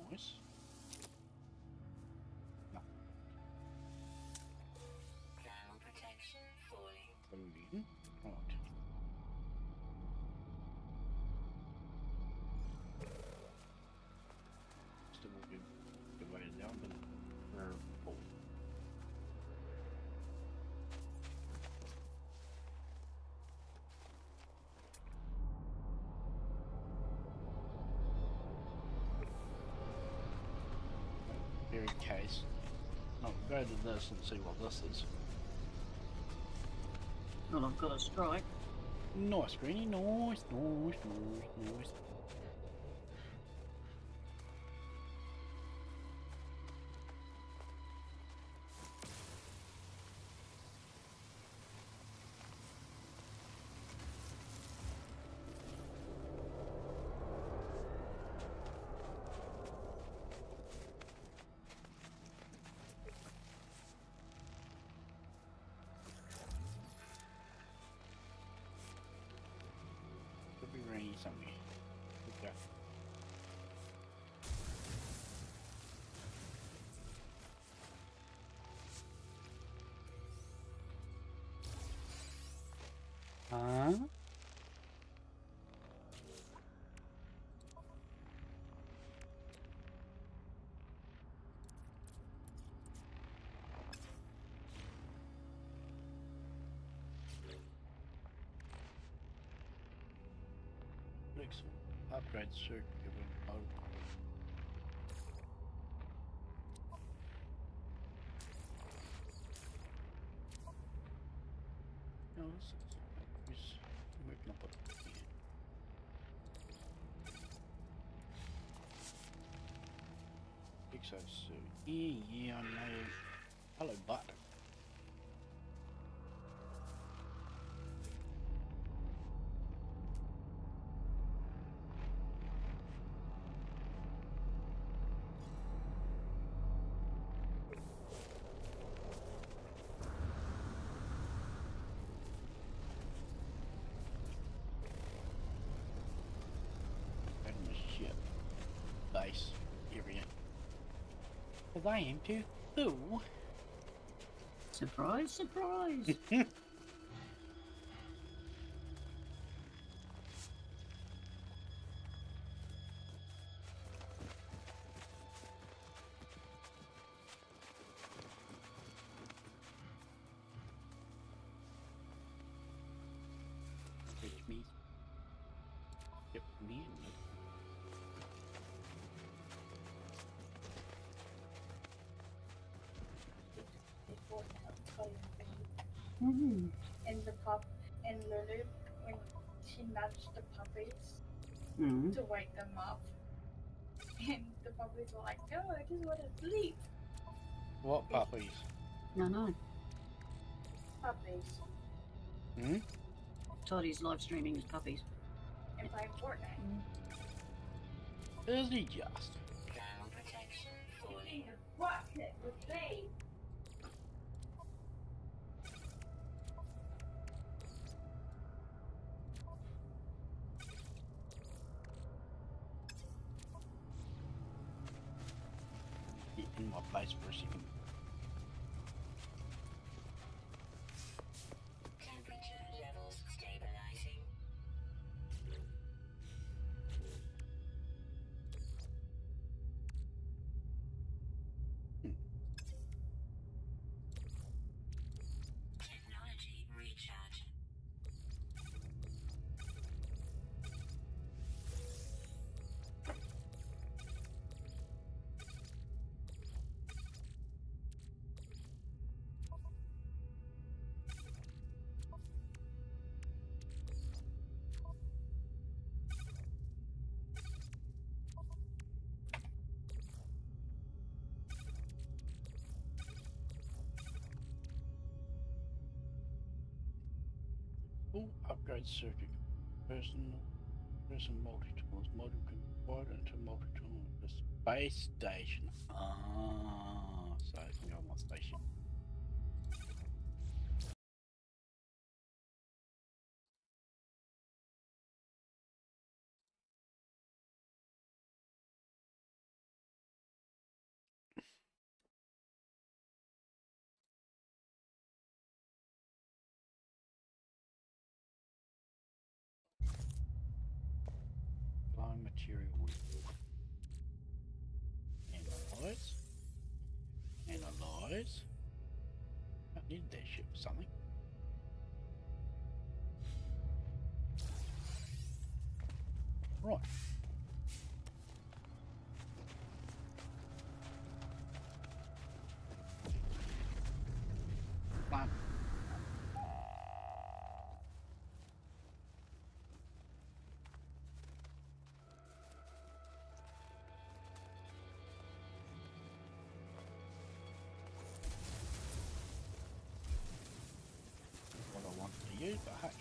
Nice. Very case. I'll go to this and see what this is. Well, I've got a strike. Nice, Greeny. Nice, nice, nice, nice. Fix upgrade circuit given mode. No, this is we can put it suit. Yeah, yeah, I know. Hello, bud. Base area. Cause I am too. Ooh. Surprise, surprise. Mm-hmm. to wake them up. And the puppies were like, No, I just want to sleep. What puppies? No, no. Puppies. Hmm? Toddy's live streaming his puppies. And playing Fortnite. Is he just? Ground protection falling. Rocket with me. Get in versa. place for Oh, upgrade circuit. Person, person multi-tools. Module converted into multi-tool. The space station. Ah, so I can go on my station. Right. Plan. what I wanted to use, but hey.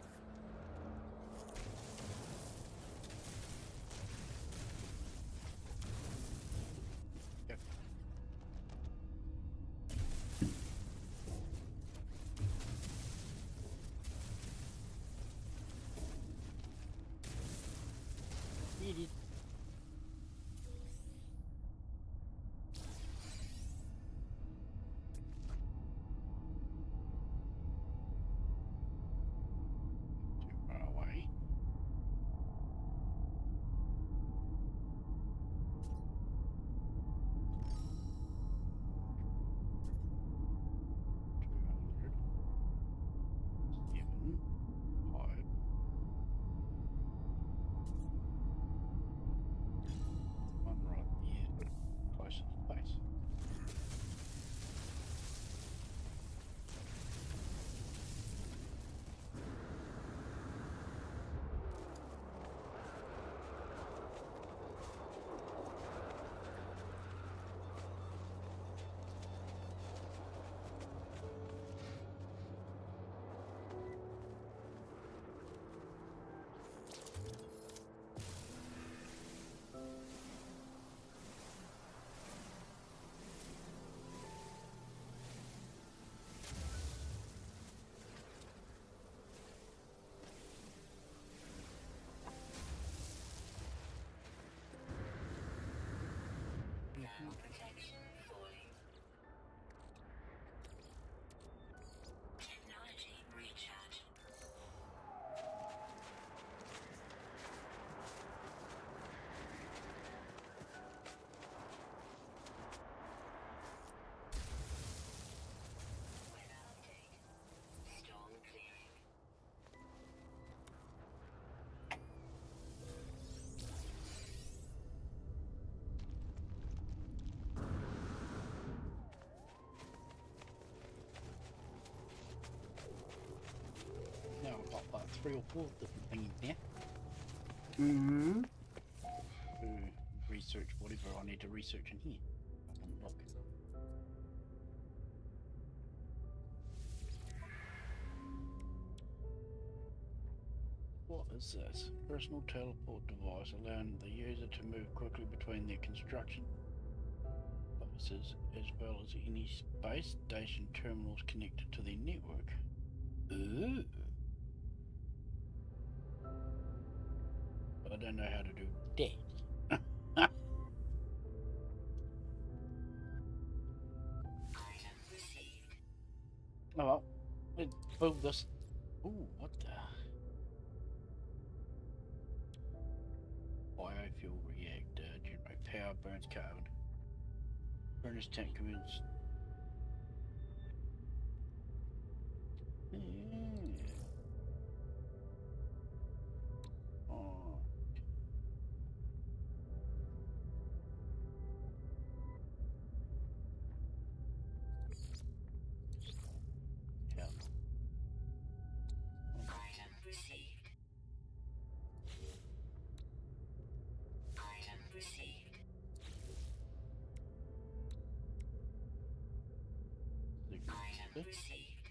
three or four different things there. Mm-hmm. to research whatever I need to research in here. Look. What is this? Personal teleport device allowing the user to move quickly between their construction offices as well as any space station terminals connected to their network. Ooh. Don't know how to do that. Oh well, let's this. Ooh, what the? Biofuel reactor, generate power, burns carbon. Furnace tank commence. Received.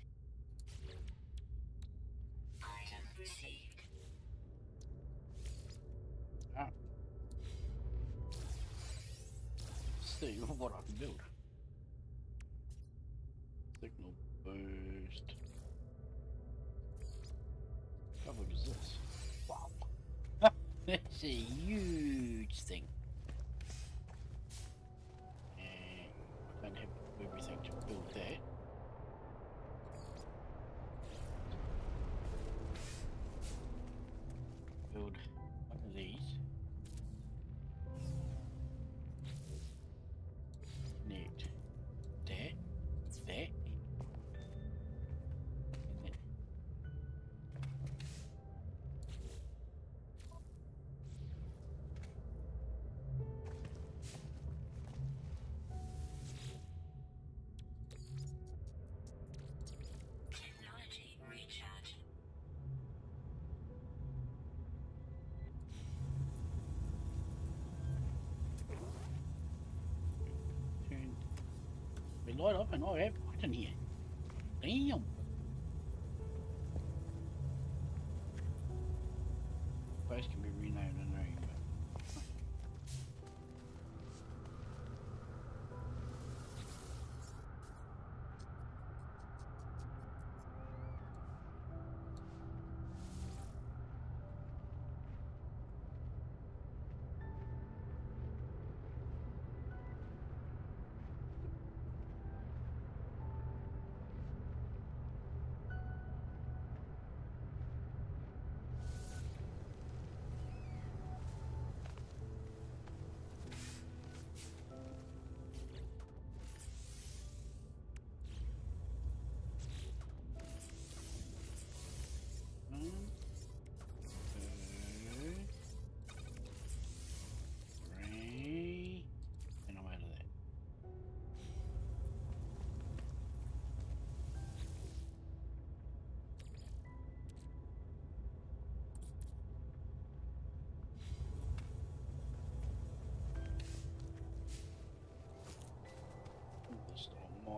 Item received. see what I can build. Signal boost. How big is this? Wow. That's a huge We light up and I have light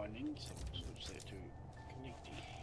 start so we'll switch that to connecting.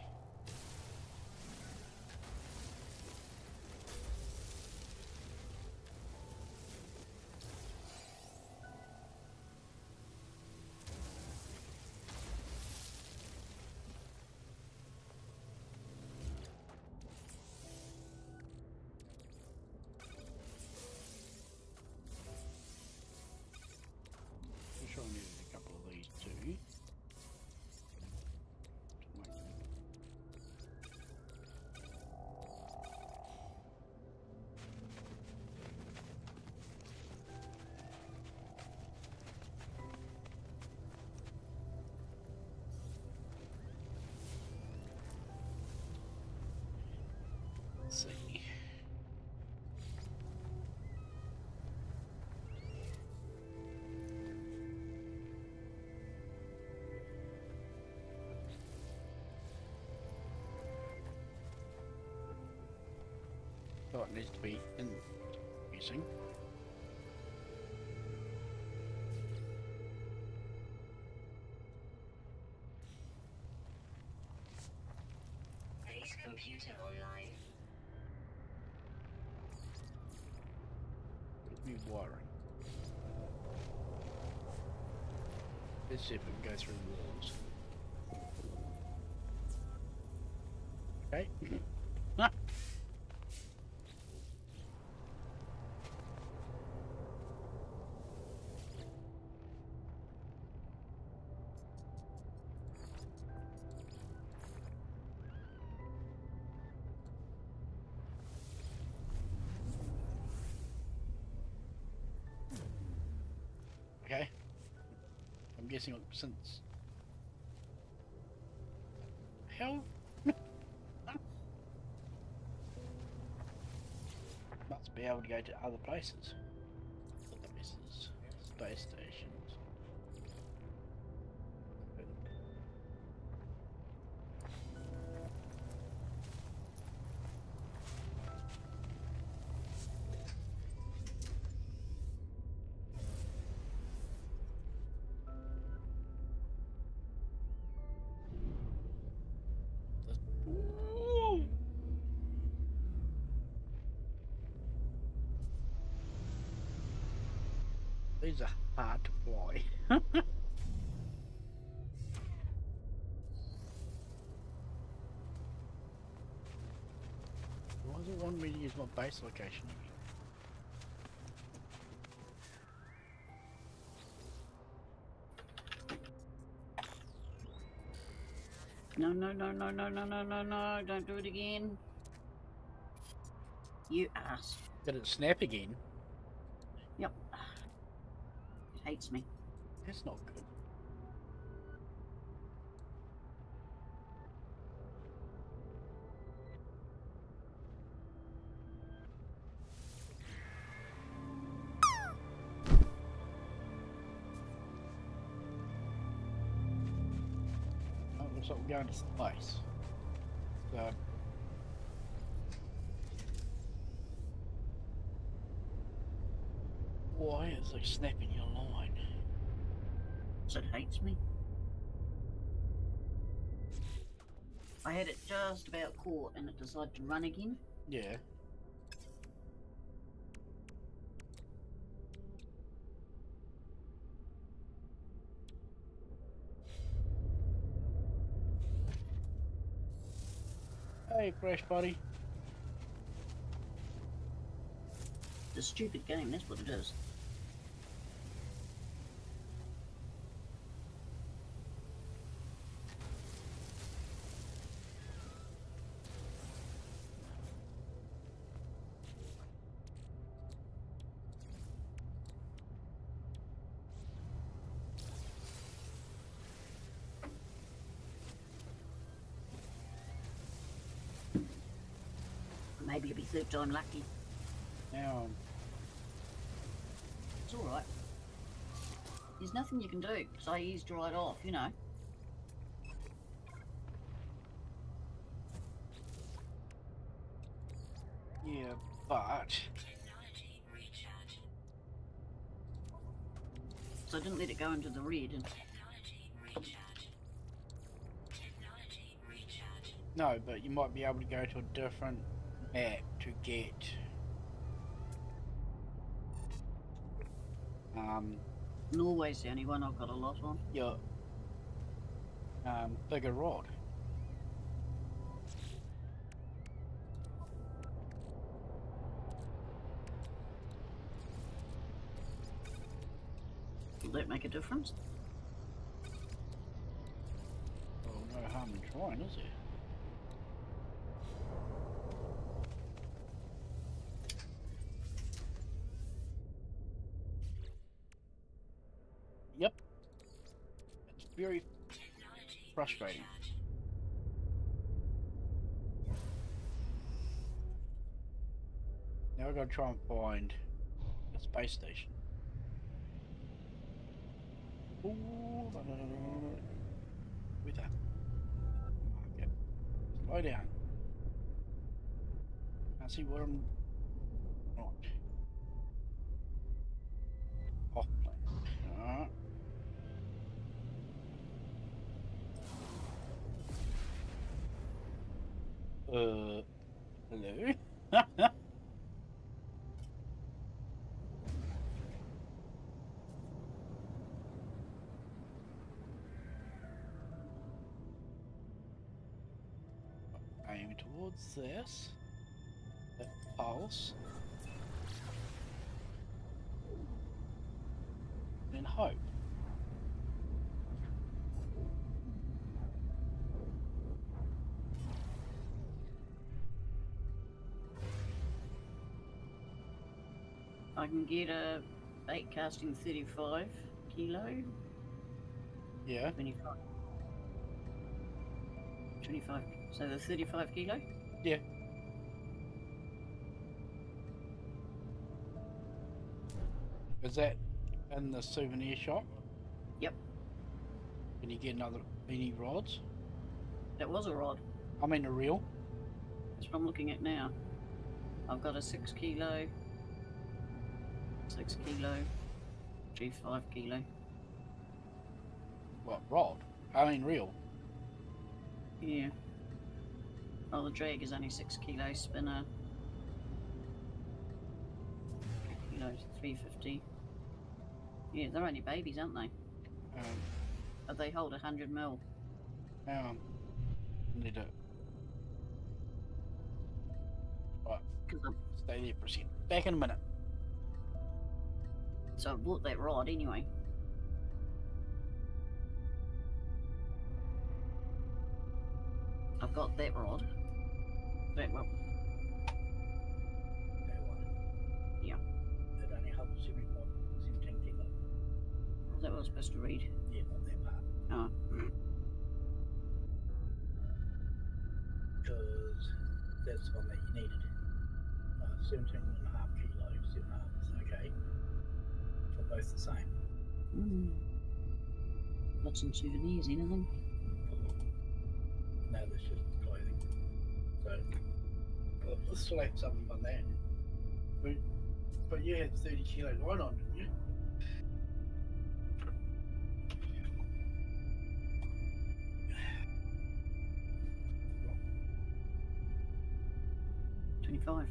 Oh, it needs to be in using. Base computer online. New wiring. Let's see if we can go through walls. Guessing since. Hell. Must be able to go to other places. Hard to fly. Why does it want me to use my base location again? No, no, no, no, no, no, no, no, no. Don't do it again. You ass. Did it snap again? Yep. It hates me. That's not good. Oh, looks like we're going to space. why it's like snapping your line. So it hates me. I had it just about caught and it decided to run again. Yeah. Hey, Crash Buddy. It's a stupid game, that's what it is. Maybe you'll be lucky. Now, um, It's alright. There's nothing you can do, because I eased right off, you know. yeah, but So I didn't let it go into the red and Technology recharge. Technology recharge. no, but you might be able to go to a different map to get um Norway's the only one I've got a lot on. your um bigger rod. Will that make a difference? Well, no harm in trying, is there? Very frustrating. Now we're gonna try and find a space station. Ooh, no, no, no. With that. Okay. Slow down. I see what I'm right. Off plan. Alright. Uh hello? aim towards this. That pulse. And hope. Can get a bait casting 35 kilo, Yeah. 25. 25. So the 35 kilo? Yeah. Is that in the souvenir shop? Yep. Can you get another any rods? That was a rod. I mean a reel. That's what I'm looking at now. I've got a 6 kilo, 6 kilo, G five kilo. What rod? I mean reel. Yeah. Oh, the drag is only 6 kilo spinner. Kilos, 350. Yeah, they're only babies, aren't they? Um, But they hold a 100 mil. um, need to. Right, Cause I, stay there for a second. Back in a minute. So I bought that rod anyway. I've got that rod. That one. That one. Yeah. That only holds 75, 17 kilo. Is that what I was supposed to read? Yeah, not that part. Oh. Because that's the one that you needed. Uh, 17 both the same. Mm. Got some souvenirs, anything? No, that's just clothing. So, well, let's select something on that. But, but you had 30 kilo line on, didn't you? Twenty-five.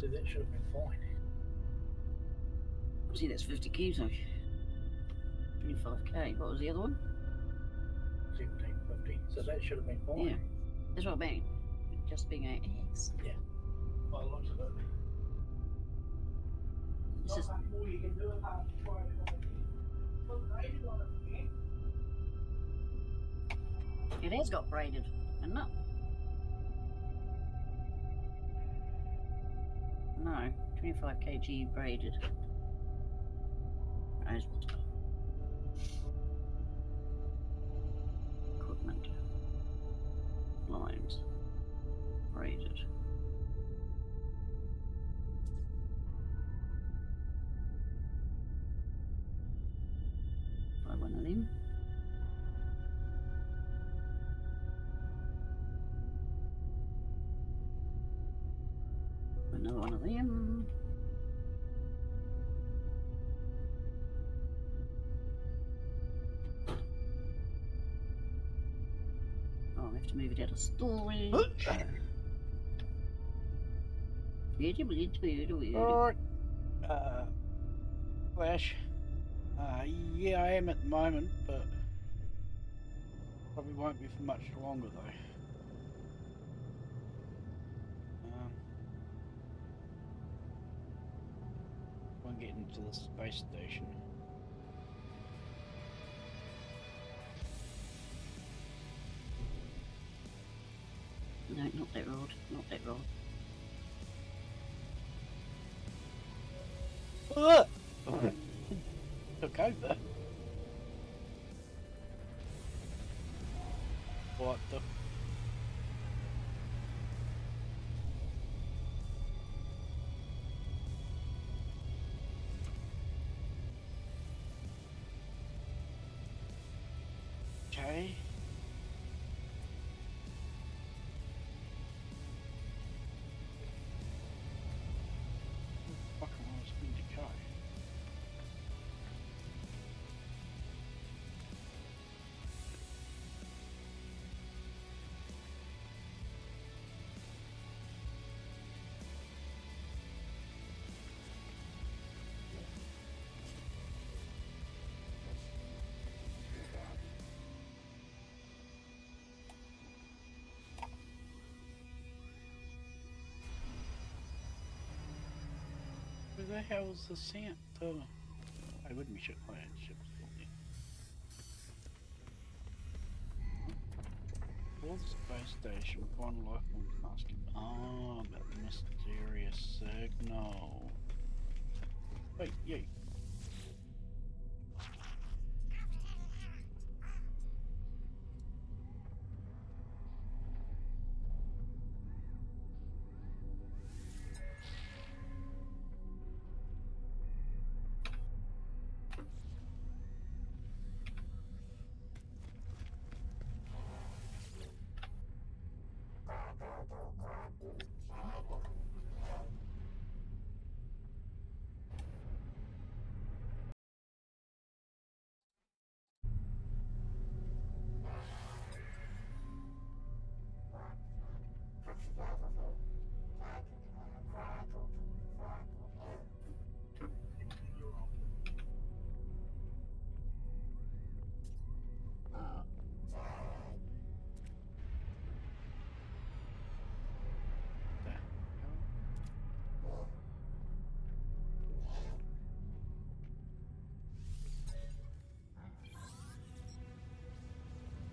So that should have been fine. See, that's fifty kilo. Twenty-five k. What was the other one? 1750. So that should have been fine. Yeah. That's what I mean. Just being a X. Quite a lot of it. This is it has got braided, and not. No, 25 kg braided. Rosewater. Equipment. Move it out of storage. Alright. Uh, Flash. Uh, yeah, I am at the moment, but probably won't be for much longer though. Um, I'm getting to the space station. No, not that road. Not that road. Ah! Took over. What the? The hell's the Santa? I wouldn't be ship playing ships. Fourth space station, one life on asking. Ah, the mysterious signal. Wait, you.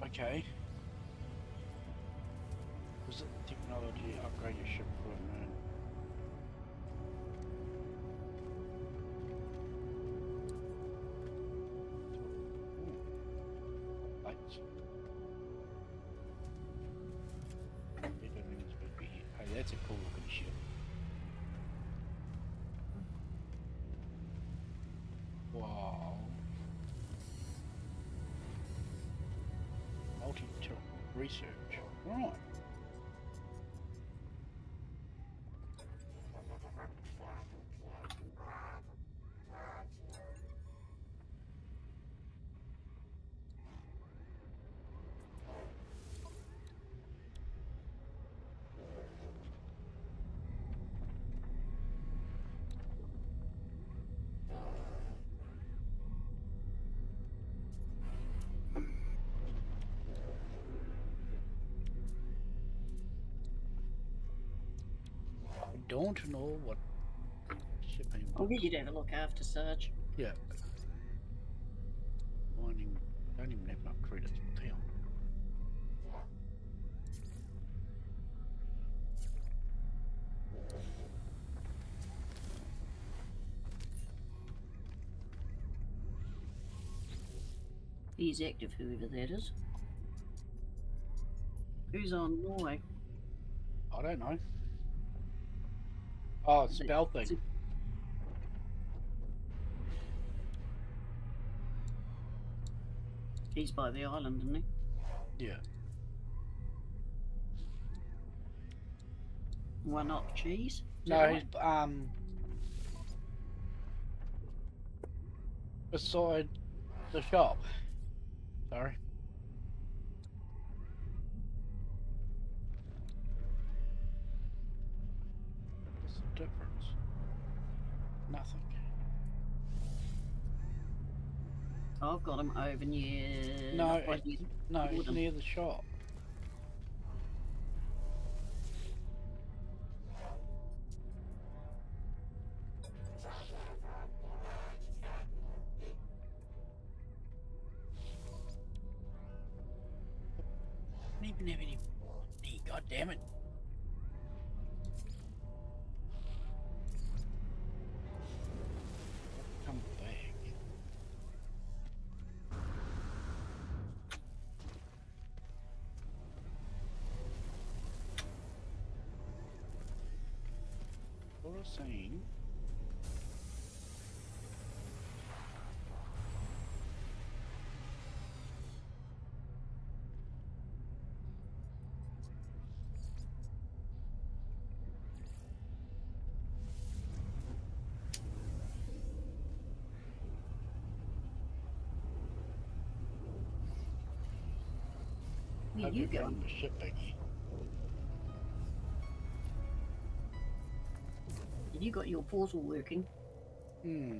Okay. Was it technology upgrade your ship. Lights. Even supposed be here. Hey, that's a cool Research. Right. Don't know what shipping. I'll get you to have a look after, Sarge. Yeah. Mining. Don't even have enough credits for town. He's active, whoever that is. Who's on Norway? I don't know. Oh, spell thing. He's by the island, isn't he? Yeah. Why not cheese? Is No, right? he's um beside the shop. Sorry. I've got him over near. No, it- No, it's near the shop. You been going? running the ship again. You got your portal working. Hmm.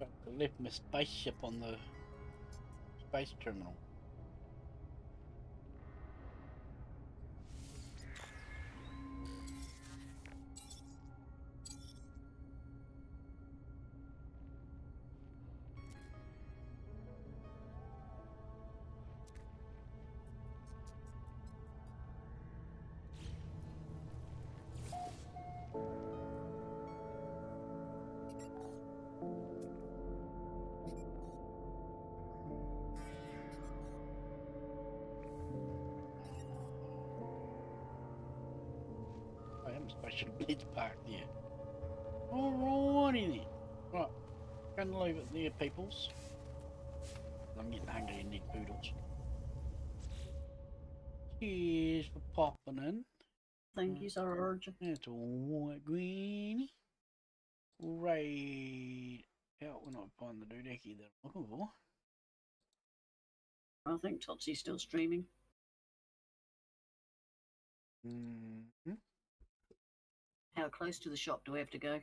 Got to left my spaceship on the space terminal. Peoples. I'm getting hungry and need poodles. Cheers for popping in. Thank you, Sarge. That's all right, Greenie. Right out when I find the doodacky that I'm looking for. I think Totsy's still streaming. Mm-hmm. How close to the shop do we have to go?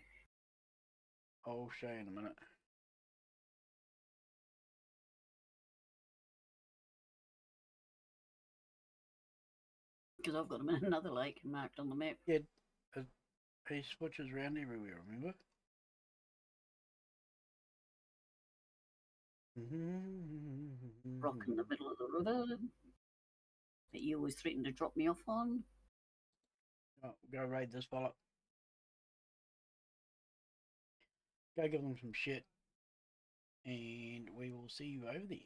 I'll show you in a minute. Because I've got him in another lake marked on the map. Yeah, uh, he switches around everywhere, remember? Rock in the middle of the river that you always threatened to drop me off on. Oh, go raid this fella. Go give them some shit. And we will see you over there.